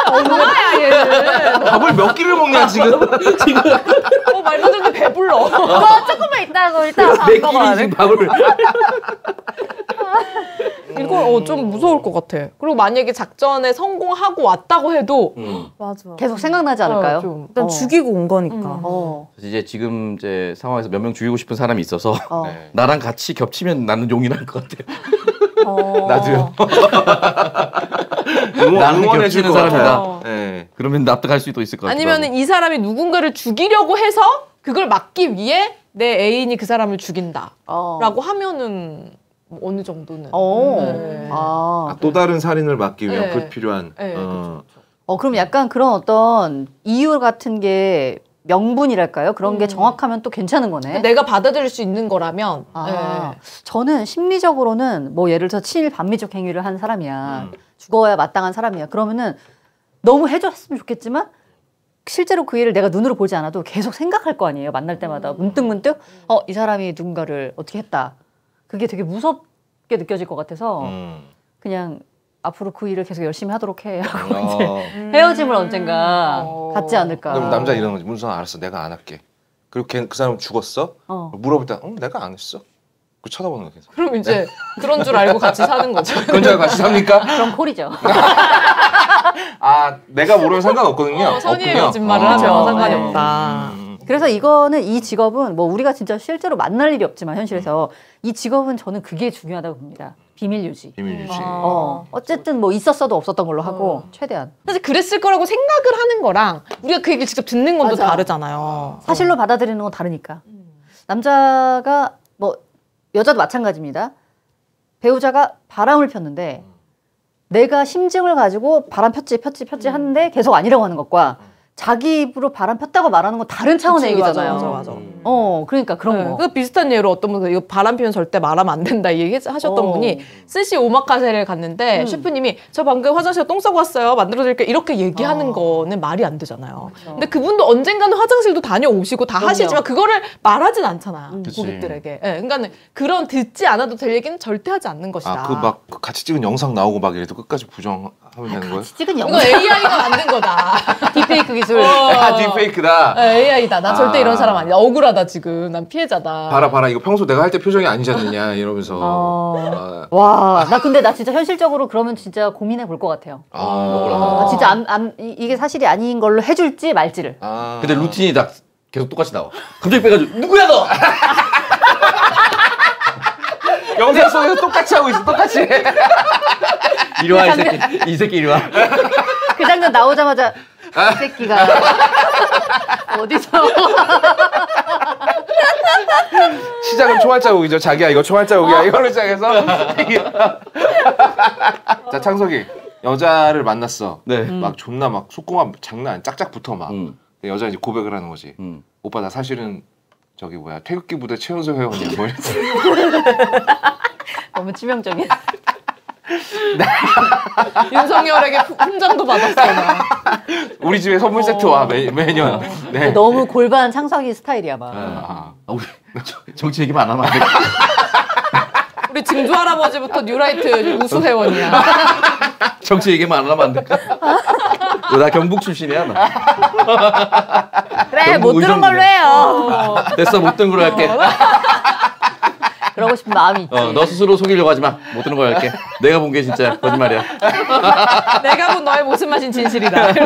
엄마야 얘는. 밥을 몇 끼를 먹냐 지금? 어, 말도 안 되는데 배불러. 어, 조금만 있다고 일단 밥내 먹어야 돼. 지금 밥을. [laughs] 이거 어, 좀 무서울 것 같아. 그리고 만약에 작전에 성공하고 왔다고 해도 음. 맞아. 계속 생각나지 않을까요? 어, 좀. 일단 어. 죽이고 온 거니까. 음. 어. 이제 지금 이제 상황에서 몇 명 죽이고 싶은 사람이 있어서 어. [laughs] 네. 나랑 같이 겹치면 나는 용인할 것 같아. [laughs] 어. 나도요. [laughs] 응원, 나는 응원해줄 겹치는 것 사람이다. 같아요. 네. 그러면 납득할 수도 있을 것 같아. 아니면은 이 사람이 누군가를 죽이려고 해서 그걸 막기 위해 내 애인이 그 사람을 죽인다라고 어. 하면은 뭐 어느 정도는. 어. 네. 아. 아, 또 다른 살인을 막기 위한 네. 불필요한. 네, 어. 어, 그럼 약간 그런 어떤 이유 같은 게 명분이랄까요? 그런 게 음. 정확하면 또 괜찮은 거네. 내가 받아들일 수 있는 거라면. 아, 네. 저는 심리적으로는 뭐 예를 들어 친일 반미적 행위를 한 사람이야. 음. 죽어야 마땅한 사람이야. 그러면은 너무 해줬으면 좋겠지만 실제로 그 일을 내가 눈으로 보지 않아도 계속 생각할 거 아니에요. 만날 때마다 문득 문득 어, 이 사람이 누군가를 어떻게 했다. 그게 되게 무섭게 느껴질 것 같아서 음. 그냥 앞으로 그 일을 계속 열심히 하도록 해. [laughs] 하고 이제 어. 헤어짐을 언젠가 어. 갖지 않을까. 그럼 남자 이러는 거지. 문선 알았어. 내가 안 할게. 그리고 걔, 그 사람 죽었어? 어. 물어볼 때, 응, 내가 안 했어. 그 쳐다보는 거 계속. 그럼 이제 [laughs] 그런 줄 알고 같이 사는 거죠. [laughs] 그런 줄 같이 삽니까? 그럼 콜이죠. 아, 내가 모르면 상관없거든요. 어, 선의의. 거짓말을 아. 하면 어, 상관이 네. 없다. 음. 그래서 이거는 이 직업은 뭐 우리가 진짜 실제로 만날 일이 없지만 현실에서 이 직업은 저는 그게 중요하다고 봅니다. 비밀 유지. 비밀 유지. 어, 어쨌든 뭐 있었어도 없었던 걸로 하고 어. 최대한 사실 그랬을 거라고 생각을 하는 거랑 우리가 그 얘기를 직접 듣는 건또 맞아. 다르잖아요. 사실로 받아들이는 건 다르니까. 남자가 뭐 여자도 마찬가지입니다. 배우자가 바람을 폈는데 내가 심증을 가지고 바람 폈지 폈지 폈지 하는데 계속 아니라고 하는 것과 자기 입으로 바람 폈다고 말하는 건 다른 차원의 그치, 얘기잖아요. 맞아, 맞아, 맞아. 음. 어, 그러니까 그런 네, 거. 그 비슷한 예로 어떤 분은 이거 바람 피면 절대 말하면 안 된다 이 얘기 하셨던 어. 분이 스시 오마카세를 갔는데 음. 셰프님이 저 방금 화장실 똥 싸고 왔어요 만들어 드릴게요 이렇게 얘기하는 어. 거는 말이 안 되잖아요. 근데 그분도 언젠가는 화장실도 다녀오시고 다 그럼요. 하시지만 그거를 말하진 않잖아 음. 그치. 고객들에게. 예, 그러니까 그런 듣지 않아도 될 얘기는 절대 하지 않는 것이다. 아, 그 막 같이 찍은 영상 나오고 막 이래도 끝까지 부정 하면 되는 거예요? 같이 찍은 이거 영상 AI가 만든 거다. [laughs] 딥페이크 기술. 어. 아, 딥페이크다. AI다. 나 절대 아. 이런 사람 아니다. 억울하다 지금. 난 피해자다. 봐라, 봐라. 이거 평소 내가 할 때 표정이 아니지 않느냐, 이러면서. 어. 아, 와, 나 근데 나 진짜 현실적으로 그러면 진짜 고민해 볼 것 같아요. 아, 아, 진짜 안, 안, 이- 이게 사실이 아닌 걸로 해줄지 말지를. 아. 근데 루틴이 딱 계속 똑같이 나와. 갑자기 빼가지고 누구야 너? [laughs] 영상 속에서 똑같이 하고 있어, 똑같이. [laughs] 이리 와 이 새끼. 이 새끼 이리 와. [laughs] 그 장면 나오자마자 이 새끼가 [laughs] 어디서 [laughs] 시작은 총알 자국이죠. 자기야, 이거 총알 자국이야. 이걸로 시작해서. 자, 창석이. 여자를 만났어. 네. 막 존나 막 속공합 장난 아니 짝짝 붙어 막. 음. 근데 여자 이제 고백을 하는 거지. 음. 오빠 나 사실은 저기 뭐야 태극기 부대 최연소 회원이야. 뭐 이랬어. 너무 치명적인. 윤석열에게 후- 훈장도 받았어. 나. 우리 집에 선물 세트와 매, 매년. 네. 너무 골반 창석이 스타일이야 막. 아, 아, 우리 정치 얘기만 안 하면 안 돼. [laughs] 우리 증조 할아버지부터 뉴라이트 우수 회원이야. [laughs] 정치 얘기만 안 하면 안 될까? 나 경북 출신이야 나. 그래 못 들은 걸로 의정부네. 해요. 됐어 못든 걸로 할게. 그러고 싶은 마음이 있지. 어, 너 스스로 속이려고 하지 마. 못 드는 걸로 할게. 내가 본 게 진짜 거짓말이야. [laughs] 내가 본 너의 모습 마신 진실이다. [laughs]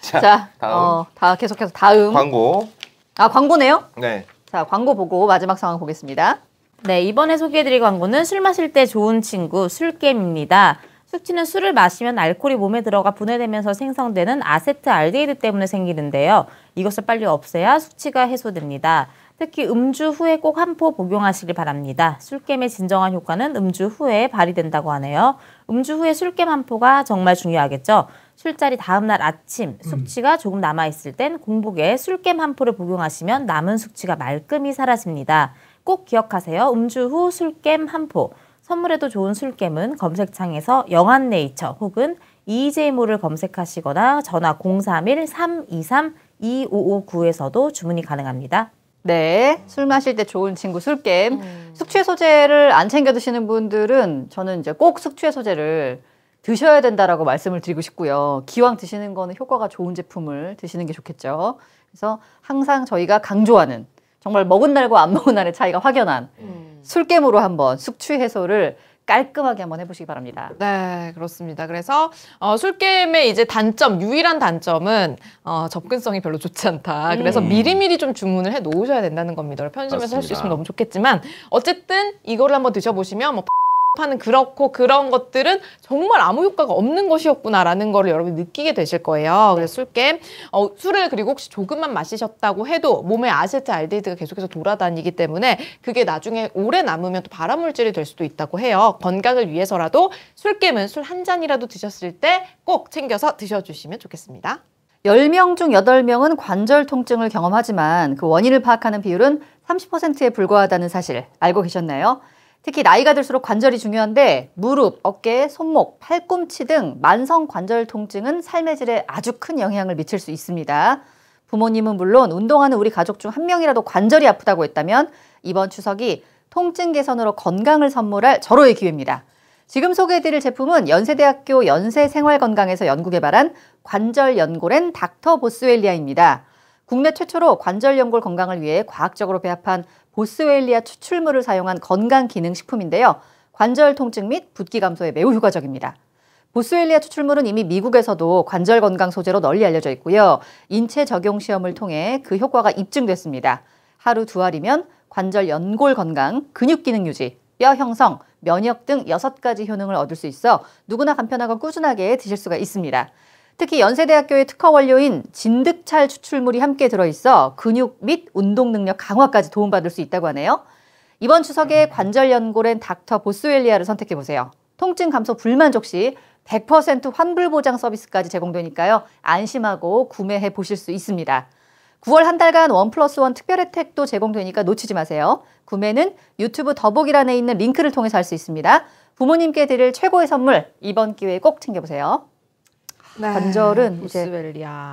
자, 자, 다음. 어, 다 계속해서 다음. 광고. 아 광고네요. 네. 자 광고 보고 마지막 상황 보겠습니다. 네, 이번에 소개해드릴 광고는 술 마실 때 좋은 친구 술겜입니다. 숙취는 술을 마시면 알코올이 몸에 들어가 분해되면서 생성되는 아세트알데히드 때문에 생기는데요. 이것을 빨리 없애야 숙취가 해소됩니다. 특히 음주 후에 꼭 한 포 복용하시길 바랍니다. 술겜의 진정한 효과는 음주 후에 발휘된다고 하네요. 음주 후에 술겜 한 포가 정말 중요하겠죠. 술자리 다음날 아침 숙취가 조금 남아있을 땐 공복에 술겜 한 포를 복용하시면 남은 숙취가 말끔히 사라집니다. 꼭 기억하세요. 음주 후 술겜 한 포. 선물에도 좋은 술겜은 검색창에서 영한네이처 혹은 EJ모를 검색하시거나 전화 031-323-2559에서도 주문이 가능합니다. 네, 술 마실 때 좋은 친구 술겜. 숙취 해소제를 안 챙겨 드시는 분들은 저는 이제 꼭 숙취 해소제를 드셔야 된다라고 말씀을 드리고 싶고요. 기왕 드시는 거는 효과가 좋은 제품을 드시는 게 좋겠죠. 그래서 항상 저희가 강조하는 정말 먹은 날과 안 먹은 날의 차이가 확연한 술겜으로 한번 숙취 해소를 깔끔하게 한번 해보시기 바랍니다. 네, 그렇습니다. 그래서 어, 술게임의 이제 단점, 유일한 단점은 어, 접근성이 별로 좋지 않다. 그래서 미리미리 좀 주문을 해 놓으셔야 된다는 겁니다. 편의점에서 할 수. 있으면 너무 좋겠지만 어쨌든 이거를 한번 드셔보시면 뭐 파는 그렇고 그런 것들은 정말 아무 효과가 없는 것이었구나라는 거를 여러분 느끼게 되실 거예요. 그래서 술게임 어, 술을 그리고 혹시 조금만 마시셨다고 해도 몸에 아세트 알데히드가 계속해서 돌아다니기 때문에 그게 나중에 오래 남으면 또 발암물질이 될 수도 있다고 해요. 건강을 위해서라도 술게임은 술 한 잔이라도 드셨을 때 꼭 챙겨서 드셔주시면 좋겠습니다. 10명 중 8명은 관절 통증을 경험하지만 그 원인을 파악하는 비율은 30%에 불과하다는 사실 알고 계셨나요? 특히 나이가 들수록 관절이 중요한데 무릎, 어깨, 손목, 팔꿈치 등 만성 관절 통증은 삶의 질에 아주 큰 영향을 미칠 수 있습니다. 부모님은 물론 운동하는 우리 가족 중 한 명이라도 관절이 아프다고 했다면 이번 추석이 통증 개선으로 건강을 선물할 절호의 기회입니다. 지금 소개해드릴 제품은 연세대학교 연세생활건강에서 연구 개발한 관절연골엔 닥터 보스웰리아입니다. 국내 최초로 관절연골 건강을 위해 과학적으로 배합한 보스웰리아 추출물을 사용한 건강기능식품인데요. 관절 통증 및 붓기 감소에 매우 효과적입니다. 보스웰리아 추출물은 이미 미국에서도 관절 건강 소재로 널리 알려져 있고요. 인체 적용 시험을 통해 그 효과가 입증됐습니다. 하루 두 알이면 관절 연골 건강, 근육 기능 유지, 뼈 형성, 면역 등 여섯 가지 효능을 얻을 수 있어 누구나 간편하고 꾸준하게 드실 수가 있습니다. 특히 연세대학교의 특허 원료인 진득찰 추출물이 함께 들어있어 근육 및 운동 능력 강화까지 도움받을 수 있다고 하네요. 이번 추석에 관절 연골엔 닥터 보스웰리아를 선택해 보세요. 통증 감소 불만족 시 100% 환불 보장 서비스까지 제공되니까요. 안심하고 구매해 보실 수 있습니다. 9월 한 달간 원 플러스 원 특별 혜택도 제공되니까 놓치지 마세요. 구매는 유튜브 더보기란에 있는 링크를 통해서 할 수 있습니다. 부모님께 드릴 최고의 선물 이번 기회에 꼭 챙겨보세요. 관절은 이제.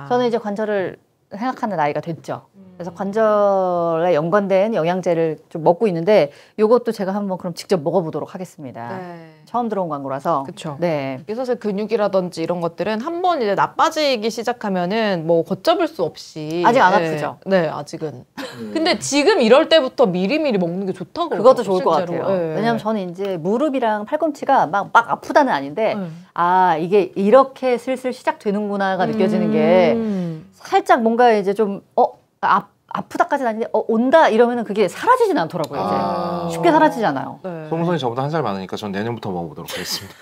저는 이제 관절을 생각하는 나이가 됐죠. 그래서 관절에 연관된 영양제를 좀 먹고 있는데 이것도 제가 한번 그럼 직접 먹어보도록 하겠습니다. 네. 처음 들어온 광고라서. 그쵸. 네. 이게 사실 근육이라든지 이런 것들은 한 번 이제 나빠지기 시작하면은 뭐 걷잡을 수 없이 아직 안 네. 아프죠? 네, 아직은. 근데 지금 이럴 때부터 미리미리 먹는 게 좋다고. 그것도 좋을 것 실제로. 같아요. 네. 왜냐하면 저는 이제 무릎이랑 팔꿈치가 막, 막 아프다는 아닌데, 네. 아, 이게 이렇게 슬슬 시작되는구나가 느껴지는 게 음. 살짝 뭔가 이제 좀, 어, 아, 아프다까지는 아닌데, 어, 온다 이러면은 그게 사라지진 않더라고요, 이제. 아. 쉽게 사라지지 않아요. 네. 송선이 저보다 한 살 많으니까 전 내년부터 먹어보도록 하겠습니다.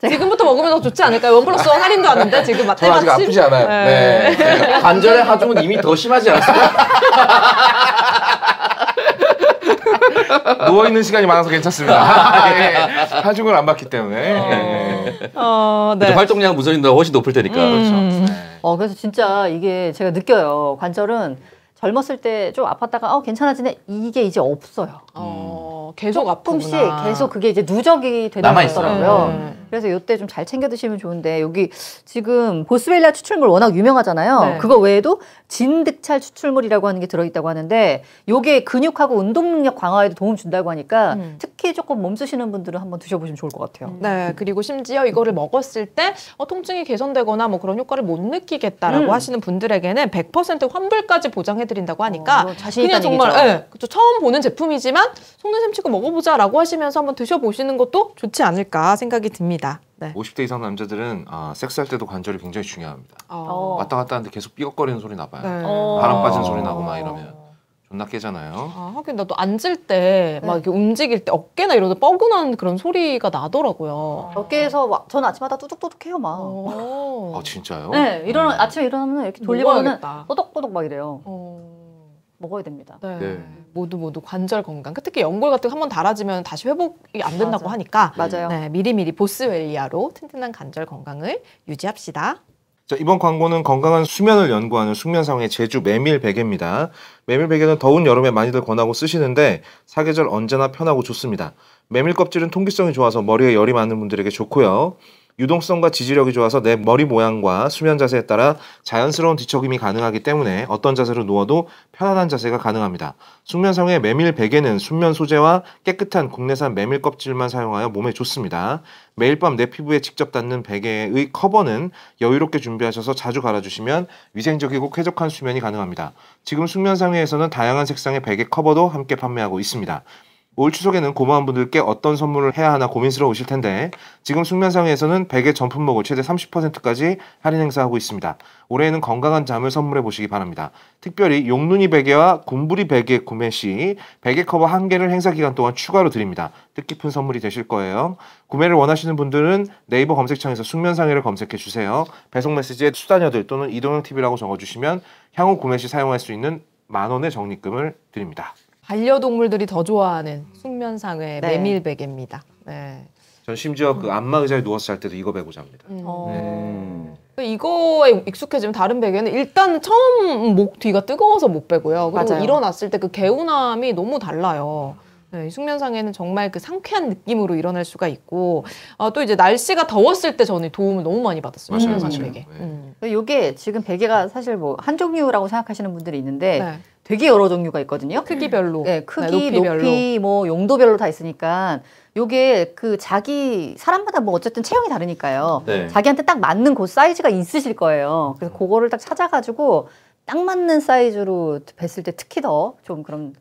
[laughs] 지금부터 먹으면 더 좋지 않을까요? 원 플러스 원 할인도 왔는데 지금 저는 아직 마침 아프지 않아요. 네. 네. 관절의 하중은 이미 더 심하지 않았어요? 누워 있는 시간이 많아서 괜찮습니다. 예. [laughs] 하중을 안 받기 때문에. 예. 어, 네. 활동량 무선인보다 훨씬 높을 테니까. 음. 그렇죠. 네. 어, 그래서 진짜 이게 제가 느껴요. 관절은 젊었을 때 좀 아팠다가 어 괜찮아지네 이게 이제 없어요. 어, 계속 조금씩 아프구나. 계속 그게 이제 누적이 되는 남아 있어요. 거더라고요. 네. 그래서 이때 좀 잘 챙겨 드시면 좋은데 여기 지금 보스웰리아 추출물 워낙 유명하잖아요. 네. 그거 외에도 진득찰 추출물이라고 하는 게 들어있다고 하는데 요게 근육하고 운동 능력 강화에도 도움 준다고 하니까 음. 특히 조금 몸 쓰시는 분들은 한번 드셔보시면 좋을 것 같아요. 네, 그리고 심지어 이거를 먹었을 때 어, 통증이 개선되거나 뭐 그런 효과를 못 느끼겠다라고 음. 하시는 분들에게는 100% 환불까지 보장해드린다고 하니까 어, 그냥 있다는 정말 얘기죠. 예, 그쵸. 처음 보는 제품이지만 속는 셈 치고 먹어보자 라고 하시면서 한번 드셔보시는 것도 좋지 않을까 생각이 듭니다. 네. 50대 이상 남자들은 아, 섹스할 때도 관절이 굉장히 중요합니다. 어. 왔다 갔다 하는데 계속 삐걱거리는 소리 나봐요. 네. 어. 바람 빠진 소리 나고 막 이러면 존나 깨잖아요. 아, 하긴 나도 앉을 때막 네. 이렇게 움직일 때 어깨나 이런 데 뻐근한 그런 소리가 나더라고요. 어깨에서 막, 전 아침마다 뚜둑뚜둑 해요 막. 어. 아 진짜요? 네, 일어나 음. 아침에 일어나면 이렇게 돌리면은 먹어야겠다. 뽀덕뽀덕 막 이래요. 어. 먹어야 됩니다. 네. 네. 모두 모두 관절 건강. 특히 연골 같은 거 한 번 달아지면 다시 회복이 안 된다고 맞아. 하니까 맞아요. 네, 미리미리 보스웰리아로 튼튼한 관절 건강을 유지합시다. 자, 이번 광고는 건강한 수면을 연구하는 숙면상의 제주 메밀 베개입니다. 메밀 베개는 더운 여름에 많이들 권하고 쓰시는데 사계절 언제나 편하고 좋습니다. 메밀 껍질은 통기성이 좋아서 머리에 열이 많은 분들에게 좋고요. 유동성과 지지력이 좋아서 내 머리 모양과 수면 자세에 따라 자연스러운 뒤척임이 가능하기 때문에 어떤 자세로 누워도 편안한 자세가 가능합니다. 숙면상의 메밀 베개는 순면 소재와 깨끗한 국내산 메밀 껍질만 사용하여 몸에 좋습니다. 매일 밤 내 피부에 직접 닿는 베개의 커버는 여유롭게 준비하셔서 자주 갈아주시면 위생적이고 쾌적한 수면이 가능합니다. 지금 숙면상회에서는 다양한 색상의 베개 커버도 함께 판매하고 있습니다. 올 추석에는 고마운 분들께 어떤 선물을 해야 하나 고민스러우실 텐데 지금 숙면상회에서는 베개 전품목을 최대 30%까지 할인 행사하고 있습니다. 올해에는 건강한 잠을 선물해 보시기 바랍니다. 특별히 용눈이 베개와 곰부리 베개 구매 시 베개 커버 한 개를 행사 기간 동안 추가로 드립니다. 뜻깊은 선물이 되실 거예요. 구매를 원하시는 분들은 네이버 검색창에서 숙면상회를 검색해 주세요. 배송 메시지에 수다녀들 또는 이동형 TV라고 적어주시면 향후 구매 시 사용할 수 있는 만 원의 적립금을 드립니다. 반려동물들이 더 좋아하는 숙면상의 네. 메밀 베개입니다. 네. 전 심지어 그 안마 의자에 누워서 잘 때도 이거 베고 잡니다. 음. 어. 이거에 익숙해지면 다른 베개는 일단 처음 목 뒤가 뜨거워서 못 빼고요. 그리고 맞아요. 일어났을 때 그 개운함이 너무 달라요. 네, 이 숙면상에는 정말 그 상쾌한 느낌으로 일어날 수가 있고 어, 또 이제 날씨가 더웠을 때 저는 도움을 너무 많이 받았어요. 맞아요, 숙면상 맞아요. 베개. 네. 음. 요게 지금 베개가 사실 뭐 한 종류라고 생각하시는 분들이 있는데 네. 되게 여러 종류가 있거든요. 크기별로, 네, 크기, 높이별로. 높이, 뭐 용도별로 다 있으니까 요게 그 자기 사람마다 뭐 어쨌든 체형이 다르니까요. 네. 자기한테 딱 맞는 그 사이즈가 있으실 거예요. 그래서 그거를 딱 찾아가지고 딱 맞는 사이즈로 벴을 때 특히 더 좀 그런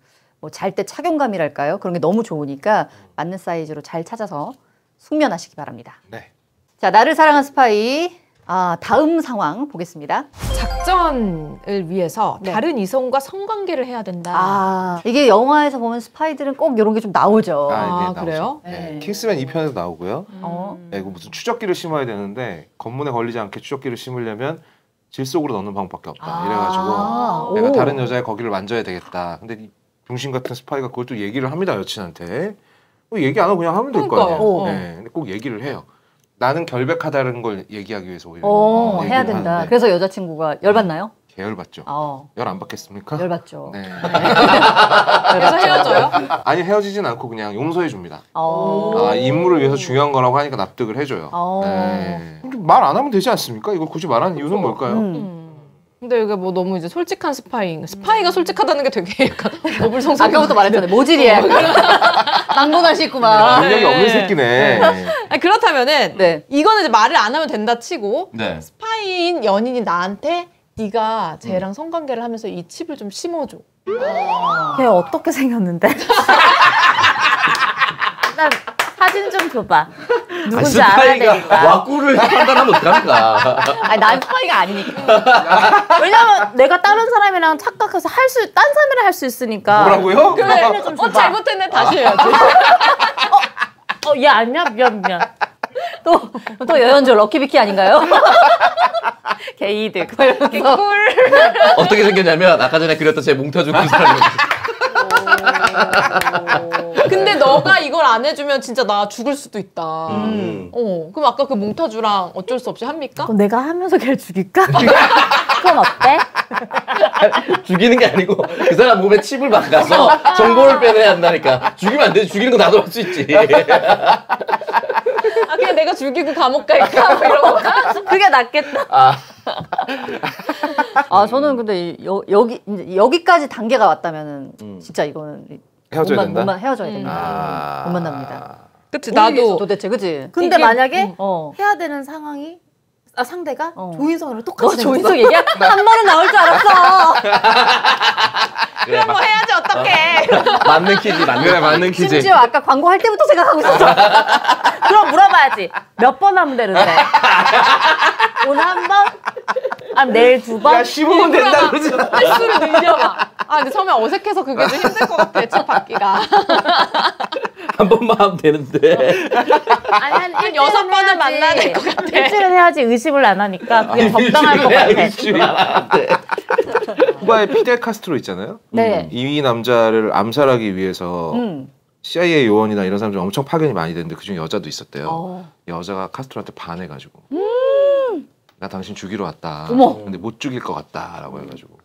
뭐 잘 때 착용감이랄까요? 그런 게 너무 좋으니까 맞는 사이즈로 잘 찾아서 숙면하시기 바랍니다. 네. 자, 나를 사랑한 스파이. 아, 다음 상황 보겠습니다. 작전을 위해서 네. 다른 이성과 성관계를 해야 된다. 아, 이게 영화에서 보면 스파이들은 꼭 이런 게 좀 나오죠. 아, 아, 나오죠. 그래요? 네. 네. 킹스맨 2편에도 나오고요. 어. 음. 네, 이거 무슨 추적기를 심어야 되는데 검문에 걸리지 않게 추적기를 심으려면 질 속으로 넣는 방법밖에 없다. 아, 이래가지고 내가 오. 다른 여자의 거기를 만져야 되겠다. 근데 이 병신 같은 스파이가 그걸 또 얘기를 합니다 여친한테. 뭐 얘기 안 하고 그냥 하면 될 거. 아니에요. 어. 네, 근데 꼭 얘기를 해요. 나는 결백하다는 걸 얘기하기 위해서 오히려 어, 얘기를 해야 된다. 하는데 그래서 여자친구가 열받나요? 계열 받죠. 어, 열안 받겠습니까? 열받죠. 네. 그래서 헤어져요? 아니 헤어지진 않고 그냥 용서해 줍니다. 어. 아, 이 임무를 위해서 중요한 거라고 하니까 납득을 해줘요. 어. 네. 말 안 하면 되지 않습니까? 이걸 굳이 말하는 이유는 뭘까요? 음. 음. 근데 이게 뭐 너무 이제 솔직한 스파잉. 스파이가 솔직하다는 게 되게 약간 어불성설. 아까부터 말했잖아요. 모질이야. [laughs] 망고나시구만. 능력이 네. 없는 새끼네. 아니, 그렇다면은 네. 이거는 이제 말을 안 하면 된다 치고 네. 스파이인 연인이 나한테 네가 쟤랑 성관계를 하면서 이 칩을 좀 심어줘. 걔 어떻게 생겼는데? [laughs] 나 사진 좀 줘봐. 누군지 알아야 되니까. 와꾸를 판단하면 어떡합니까? [laughs] 아니, 난 스파이가 아니니까. 왜냐면 내가 다른 사람이랑 착각해서 할 수, 딴 사람이랑 할 수 있으니까. 뭐라고요? 사진을 좀어 줘봐. 잘못했네 다시 해야지. 어, 얘 아니야? 미안, 미안. 또, 또 여연조 럭키비키 아닌가요? [laughs] 게이득. 뭐 이러면서. 어떻게 생겼냐면 아까 전에 그렸던 제 몽타주 그 사람이 근데 너가 이걸 안 해주면 진짜 나 죽을 수도 있다. 음. 어, 그럼 아까 그 몽타주랑 어쩔 수 없이 합니까? 그럼 내가 하면서 걔를 죽일까? [laughs] 그건 어때? [laughs] 죽이는 게 아니고 그 사람 몸에 칩을 박아서 정보를 빼내야 한다니까. 죽이면 안 되지. 죽이는 거 나도 할 수 있지. [laughs] 아, 그냥 내가 죽이고 감옥 갈까? 뭐 이런 거. 그게 낫겠다. 아, 아 저는 근데 이- 여, 여기 여기까지 단계가 왔다면은 음. 진짜 이거는 헤어져야 못, 된다? 만, 못 만, 헤어져야 음. 된다. 아. 못 만납니다. 그치, 나도. 도대체 그지? 근데 이게- 만약에 어. 해야 되는 상황이 아, 상대가 어. 조인성이랑 너 똑같이 생겼어. 조인성 얘기야? [laughs] 한 번은 나올 줄 알았어. [laughs] 그래, 뭐 마- 해야지, 어떡해. 맞는 퀴즈, 맞는 그래 맞는 퀴즈. 심지어 아까 광고 할 때부터 생각하고 있었어. [laughs] 그럼 물어봐야지. 몇 번 하면 되는데. 오늘 한 번? 아, 내일 두 번? 야 15분 된다 그러지. 횟수를 늘려봐. 아, 근데 처음에 어색해서 그게 좀 힘들 것 같아, 첫 받기가. [laughs] 한 번만 하면 되는데. 아니, 한, 한 여섯 번은 해야지. 만나야 될 것 같아. 일주일은 해야지 의심을 안 하니까 그게 적당할 것 같아. 쿠바의 피델 카스트로 있잖아요. 네. 이 남자를 암살하기 위해서 음. CIA 요원이나 이런 사람들 엄청 파견이 많이 됐는데 그중에 여자도 있었대요. 어. 여자가 카스트로한테 반해가지고 나 당신 죽이러 왔다. 어머. 근데 못 죽일 것 같다라고 해가지고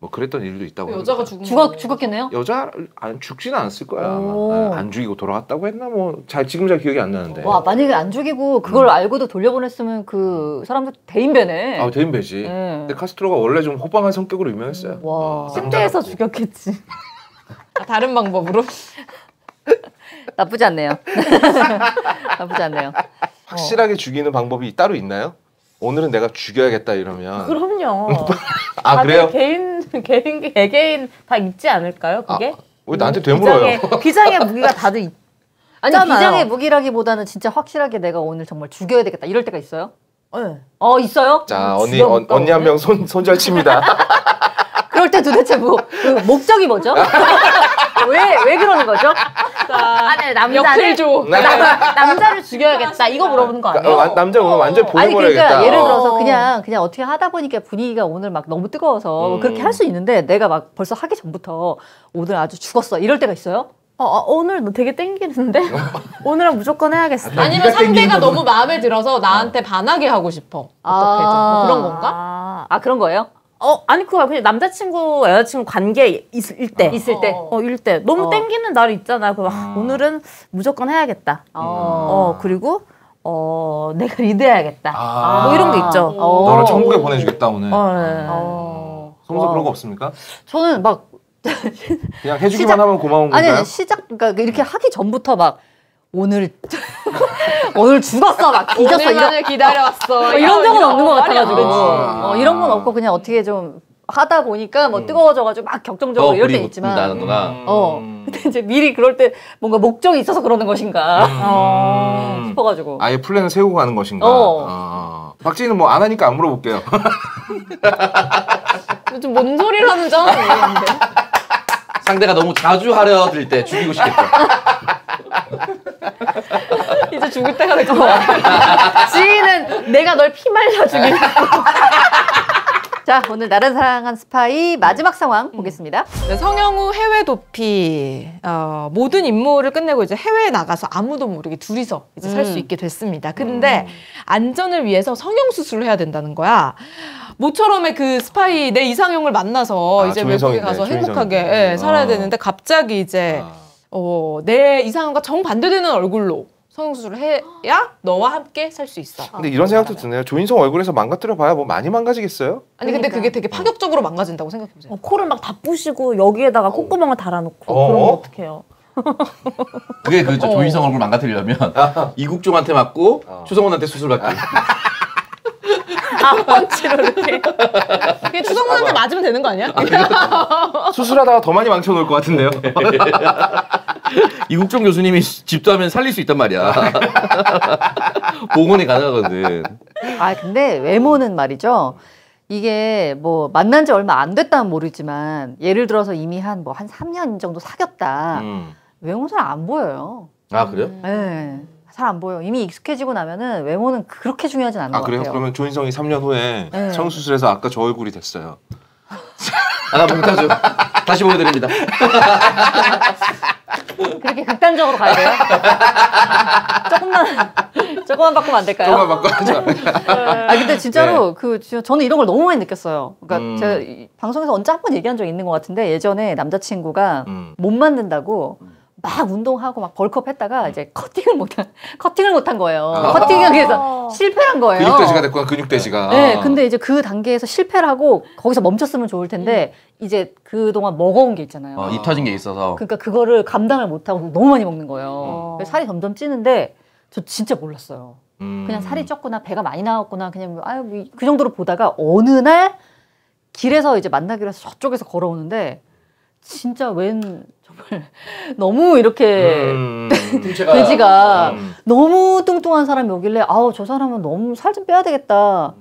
뭐 그랬던 일도 있다고. 여자가. 죽은 죽었. 죽었겠네요. 여자 안 죽지는 않았을 거야 오. 아마 안 죽이고 돌아왔다고 했나 뭐 잘 지금 잘 기억이 안 나는데. 와 만약에 안 죽이고 그걸 알고도 돌려보냈으면 그 사람들 대인배네. 아 대인배지. 네. 근데 카스트로가 원래 좀 호방한 성격으로 유명했어요. 와 침대에서 죽였겠지. 아, 다른 방법으로? [laughs] 나쁘지 않네요. [laughs] 나쁘지 않네요. 확실하게 죽이는 방법이 따로 있나요? 오늘은 내가 죽여야겠다 이러면. 그럼요. 아 다들 그래요? 개인, 개인, 개개인 다 있지 않을까요, 그게? 아, 왜 나한테 되물어요? 비장의, [laughs] 비장의 무기가 다들 있, 아니 있잖아요. 비장의 무기라기보다는 진짜 확실하게 내가 오늘 정말 죽여야 되겠다 이럴 때가 있어요? 네. 어 있어요? 자 언니 죽여먹다 언, 언니 한 명 손 손절 칩니다. [laughs] 그럴 때 도대체 뭐 그 목적이 뭐죠? [laughs] 왜 왜 그러는 거죠? 아니, 남자를, 역할조. 남, 남자를 죽여야겠다. 이거 물어보는 거 그러니까, 아니에요? 어, 남자 오늘 완전 아니 보내버려야겠다. 그러니까 예를 들어서 어. 그냥 그냥 어떻게 하다 보니까 분위기가 오늘 막 너무 뜨거워서 음. 그렇게 할 수 있는데 내가 막 벌써 하기 전부터 오늘 아주 죽었어 이럴 때가 있어요? 어, 어, 오늘 너 되게 땡기는데? [laughs] 오늘은 무조건 해야겠어. 아니면 상대가 너무 마음에 들어서 나한테 반하게 하고 싶어. 어떻게든. 뭐 그런 건가? 아, 아 그런 거예요? 어, 아니, 그거 그냥 남자친구, 여자친구 관계 있을 때. 있을 때. 어. 어, 일 때. 너무 어. 땡기는 날이 있잖아. 그럼 아, 오늘은 무조건 해야겠다. 어. 어, 그리고, 어, 내가 리드해야겠다. 아. 뭐 이런 게 있죠. 어. 너를 천국에 보내주겠다 오늘. 어, 네. 어. 성서 와. 그런 거 없습니까? 저는 막 그냥 해주기만 시작- 하면 고마운 아니 건가요? 시작 그러니까 이렇게 하기 전부터 막 오늘 [laughs] 오늘 죽었어 막 이런, 오늘만을 기다려왔어. 어, 이런 적은 없는 것 같아가지고. 아. 어, 이런 건 없고 그냥 어떻게 좀 하다 보니까 뭐 음. 뜨거워져가지고 막 격정적으로 더 이럴 때 있지만 나는구나. 어 근데 이제 미리 그럴 때 뭔가 목적이 있어서 그러는 것인가 음. 싶어가지고 아예 플랜을 세우고 가는 것인가? 어. 아. 박지희는 뭐 안 하니까 안 물어볼게요. [laughs] 요즘 뭔 소리를 하는지 모르겠는데. [laughs] 상대가 너무 자주 하려 들때 죽이고 싶겠다. [laughs] 이제 죽을 때가 됐구나. 지인은 내가 널 피말려 죽이는 [laughs] 자 오늘 나른 사랑한 스파이 마지막 상황 보겠습니다 네, 성형후 해외 도피 어, 모든 임무를 끝내고 이제 해외에 나가서 아무도 모르게 둘이서 이제 살수 음. 있게 됐습니다. 근데 안전을 위해서 성형 수술을 해야 된다는 거야. 모처럼의 그 스파이 내 이상형을 만나서 아, 이제 조인성인데, 외국에 가서 행복하게 조인성인데. 예, 살아야 아. 되는데 갑자기 이제 아. 어, 내 이상형과 정 반대되는 얼굴로 성형 수술을 해야 너와 함께 살 수 있어. 근데 이런 생각도 드네요. 조인성 얼굴에서 망가뜨려 봐야 뭐 많이 망가지겠어요? 아니 근데 그게 되게 파격적으로 망가진다고 생각해 보세요. 어, 코를 막 다 부시고 여기에다가 콧구멍을 달아놓고 어? 그러면 어떡해요? 그게 그죠. 어. 조인성 얼굴 망가뜨리려면 [laughs] 이국종한테 맞고 어. 추성훈한테 수술 받기. [laughs] 아, 펀치로 이렇게. 그게 추성훈한테 맞으면 되는 거 아니야? 수술하다가 더 많이 망쳐놓을 것 같은데요. [laughs] 이국종 교수님이 집도 하면 살릴 수 있단 말이야. [laughs] 복원이 가능하거든. 아 근데 외모는 말이죠 이게 뭐 만난 지 얼마 안 됐다면 모르지만 예를 들어서 이미 한 뭐한 3년 정도 사귀었다 음. 외모 잘안 보여요 아 그래요? 네. 잘 안 보여. 이미 익숙해지고 나면은 외모는 그렇게 중요하진 않은 아 것 그래요? 같아요. 그러면 조인성이 3년 후에 네. 성수술해서 아까 저 얼굴이 됐어요. [laughs] 아까 몽타주 다시 보여드립니다. [laughs] 그렇게 극단적으로 가야 돼요? [laughs] 조금만 조금만 바꾸면 안 될까요? 조금만 바꿔하자. 아 근데 진짜로 그 저- 저는 이런 걸 너무 많이 느꼈어요. 그러니까 음. 제가 이 방송에서 언제 한 번 얘기한 적 있는 것 같은데 예전에 남자친구가 음. 못 만든다고 막 운동하고 막 벌크업 했다가 이제 커팅을 못한 [laughs] 커팅을 못한 거예요. 커팅을 해서 실패한 거예요. 아. 근육 돼지가 됐구나 근육 돼지가. 네, 근데 이제 그 단계에서 실패를 하고 거기서 멈췄으면 좋을 텐데 이제 그 동안 먹어온 게 있잖아요. 어, 입 터진 게 있어서. 그러니까 그거를 감당을 못하고 너무 많이 먹는 거예요. 어. 그래서 살이 점점 찌는데 저 진짜 몰랐어요. 음. 그냥 살이 쪘구나, 배가 많이 나왔구나, 그냥 뭐, 아유 뭐그 정도로 보다가 어느 날 길에서 이제 만나기로 해서 저쪽에서 걸어오는데 진짜 웬 정말 [laughs] 너무 이렇게 음. [laughs] 돼지가 음. 너무 뚱뚱한 사람이 오길래 아우 저 사람은 너무 살 좀 빼야 되겠다.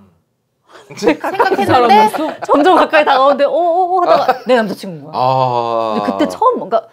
[laughs] 생각했는데 점점 가까이 다가오는데 오오오 하다가 내 남자친구인 거야. 아. 근데 그때 처음 뭔가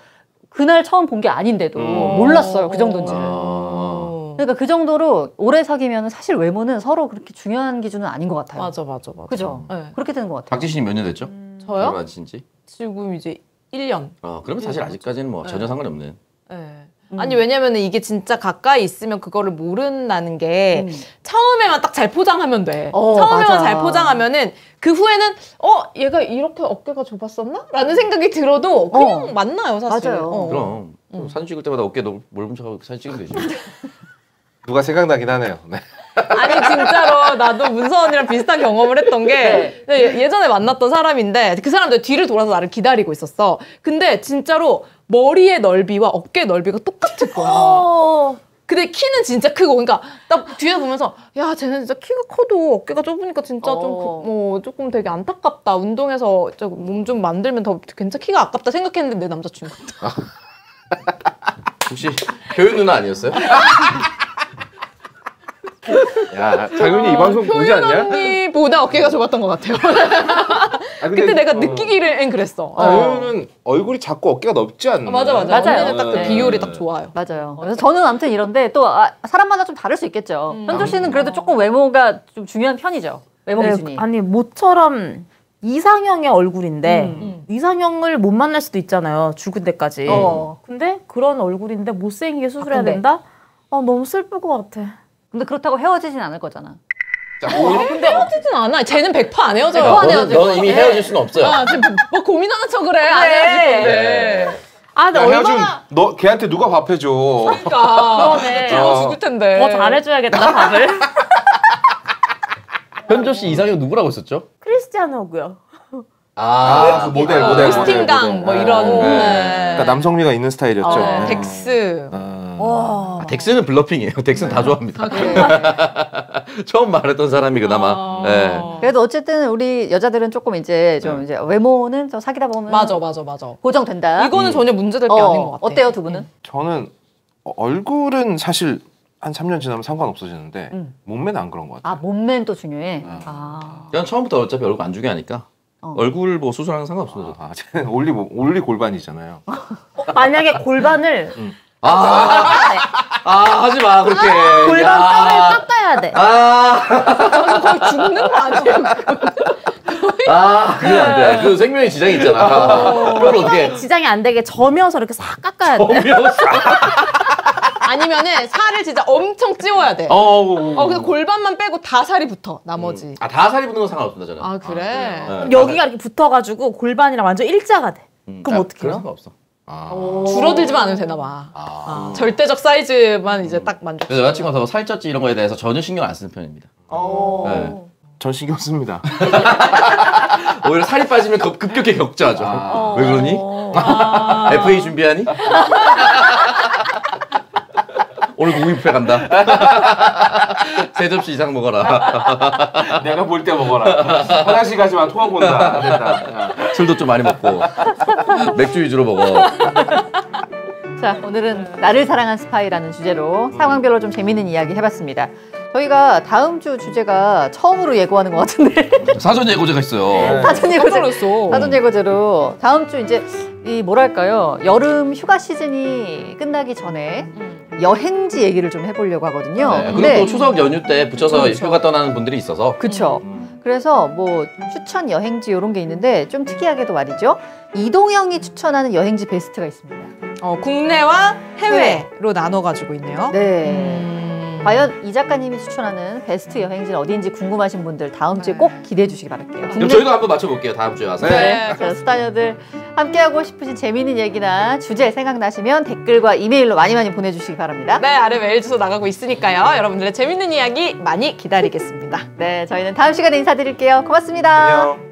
그날 처음 본 게 아닌데도 음. 몰랐어요 그 정도인지를. 아. 그러니까 그 정도로 오래 사귀면 사실 외모는 서로 그렇게 중요한 기준은 아닌 것 같아요. 맞아 맞아 맞아. 그죠? 네. 그렇게 되는 것 같아요. 박지 씨는 몇년 됐죠? 저요? 결혼하신 지? 지금 이제 1년. 어, 그러면 사실 아직까지는 뭐 전혀 상관이 없는. 네. 아니 왜냐면 이게 진짜 가까이 있으면 그거를 모른다는 게 음. 처음에만 딱 잘 포장하면 돼. 어, 처음에만 맞아. 잘 포장하면은 그 후에는 어 얘가 이렇게 어깨가 좁았었나? 라는 생각이 들어도 그냥 어. 맞나요 사실. 맞아요. 어. 그럼 또 사진 찍을 때마다 어깨 넓- 넓은 척하고 사진 찍으면 되지. [laughs] 누가 생각나긴 하네요. 네. 아니 진짜로 나도 문서 언니랑 비슷한 경험을 했던 게 네. 예- 예전에 만났던 사람인데 그 사람도 뒤를 돌아서 나를 기다리고 있었어. 근데 진짜로 머리의 넓이와 어깨 넓이가 똑같을 거야. 어. 근데 키는 진짜 크고 그러니까 딱 뒤에 보면서 야 쟤는 진짜 키가 커도 어깨가 좁으니까 진짜 좀 어. 그- 뭐 조금 되게 안타깝다 운동해서 몸 좀 만들면 더 괜찮 키가 아깝다 생각했는데 내 남자친구 [laughs] 혹시 효윤 누나 아니었어요? [laughs] 야, 당연히 이 방송 보지 효윤 않냐? 언니보다 어깨가 좁았던 것 같아요 아, 그때 내가 어. 느끼기를 그랬어 아, 효윤은 얼굴이 작고 어깨가 넓지 않나? 아, 맞아 맞아 맞아요. 언니는 딱그 네. 비율이 딱 좋아요 맞아요. 그래서 저는 아무튼 이런데 또 아, 사람마다 좀 다를 수 있겠죠. 음. 현조 씨는 그래도 조금 외모가 좀 중요한 편이죠. 외모 네, 기준이. 아니 모처럼 이상형의 얼굴인데 음. 이상형을 못 만날 수도 있잖아요 죽을 때까지. 어. 근데 그런 얼굴인데 못생기게 수술해야 근데? 된다? 아 너무 슬플 것 같아. 근데 그렇다고 헤어지진 않을 거잖아. 자, 오늘 근데 헤어지진 않아 쟤는 100%안 헤어져요 백퍼 안 너는, 헤어질 너는 이미. 헤어질 수는 없어요. 아, 지금 뭐 고민하는 척을 해. 안 헤어질 건데. 아 근데 야, 헤어지면 얼마나 너 걔한테 누가 밥 해줘? 그러니까. 그러네. 굶어 죽을 텐데. 더 잘해줘야겠다 밥을. [laughs] 현조 씨 이상형 누구라고 했었죠? 크리스티아노고요. 아, 그 모델, 모델, 모델, 스팅강 뭐. 이런. 네. 네. 그러니까 남성미가 있는 스타일이었죠. 어, 네. 덱스. 아. 와. 아, 덱스는 bluffing이에요. [laughs] 덱스는 다 좋아합니다. [laughs] 처음 말했던 사람이 그나마. 어. 네. 그래도 어쨌든 우리 여자들은 조금 이제 좀 이제 외모는 좀 사귀다 보면 맞아, 맞아, 맞아. 고정된다. 이거는 전혀 문제될 게 어, 아닌 것 같아. 어때요 두 분은? 저는 어, 얼굴은 사실 한 3년 지나면 상관없어지는데 음. 몸매는 안 그런 것 같아요. 아 몸매는 또 중요해. 아. 아. 그냥 처음부터 어차피 얼굴 안 중요하니까 어. 얼굴 뭐 수술하는 거 상관없어요. 아, 쟤는 [laughs] 올리 올리 골반이잖아요. 만약에 골반을 아, 아 하지 마 그렇게. 골반 야. 뼈를 깎아야 돼. 아, 거의 죽는 거 아니에요? 아, 그래 안 돼. 그 생명에 지장이 있잖아. 그걸 어떻게? 지장이 안 되게 점여서 이렇게 싹 깎아야 돼. 아니면은 살을 진짜 엄청 찌워야 돼. 어, 어, 근데 골반만 빼고 다 살이 붙어, 나머지. 아, 다 살이 붙는 건 상관없습니다, 저는. 아, 그래? 네. 여기가 이렇게 붙어가지고 골반이랑 완전 일자가 돼. 음, 그럼 아, 어떡해요? 그런 상관없어. 아. 줄어들지만 않으면 되나 봐. 아. 아, 절대적 사이즈만 이제 딱 만족. 그래서 여자친구가 더 살쪘지 이런 거에 대해서 전혀 신경 안 쓰는 편입니다. 네. 전 신경 씁니다. [laughs] 오히려 살이 빠지면 급, 급격히 격자하죠. 아. 왜 그러니? 아. [laughs] FA 준비하니? [laughs] 오늘 고기 뷔페 간다. [laughs] 세 접시 이상 먹어라. [laughs] 내가 볼 때 먹어라. 화장실 가지 마. 토하고 온다. 안 된다. 술도 좀 많이 먹고 맥주 위주로 먹어. 자, 오늘은 나를 사랑한 스파이라는 주제로 상황별로 좀 재밌는 이야기 해봤습니다. 저희가 다음 주 주제가 처음으로 예고하는 것 같은데 [laughs] 사전 예고제가 있어요. 사전 예고제. 사전 예고제로 다음 주 이제 이 뭐랄까요 여름 휴가 시즌이 끝나기 전에 여행지 얘기를 좀 해보려고 하거든요. 네, 그리고 또 추석 연휴 때 붙여서 그렇죠. 휴가 떠나는 분들이 있어서 그쵸. 그래서 뭐 추천 여행지 이런 게 있는데 좀 특이하게도 말이죠. 이동형이 추천하는 여행지 베스트가 있습니다. 어, 국내와 해외로 나눠 가지고 있네요. 네. 음. 과연 이 작가님이 추천하는 베스트 여행지는 어디인지 궁금하신 분들 다음 주에 네. 꼭 기대해 주시기 바랄게요. 그럼 저희도 한번 맞춰볼게요. 다음 주에 와서. 네. 자, 스타녀들 함께하고 싶으신 재미있는 얘기나 주제 생각나시면 댓글과 이메일로 많이 많이 보내주시기 바랍니다. 네, 아래 메일 주소 나가고 있으니까요. 여러분들의 재밌는 이야기 많이 기다리겠습니다. 네, 저희는 다음 시간에 인사드릴게요. 고맙습니다. 안녕.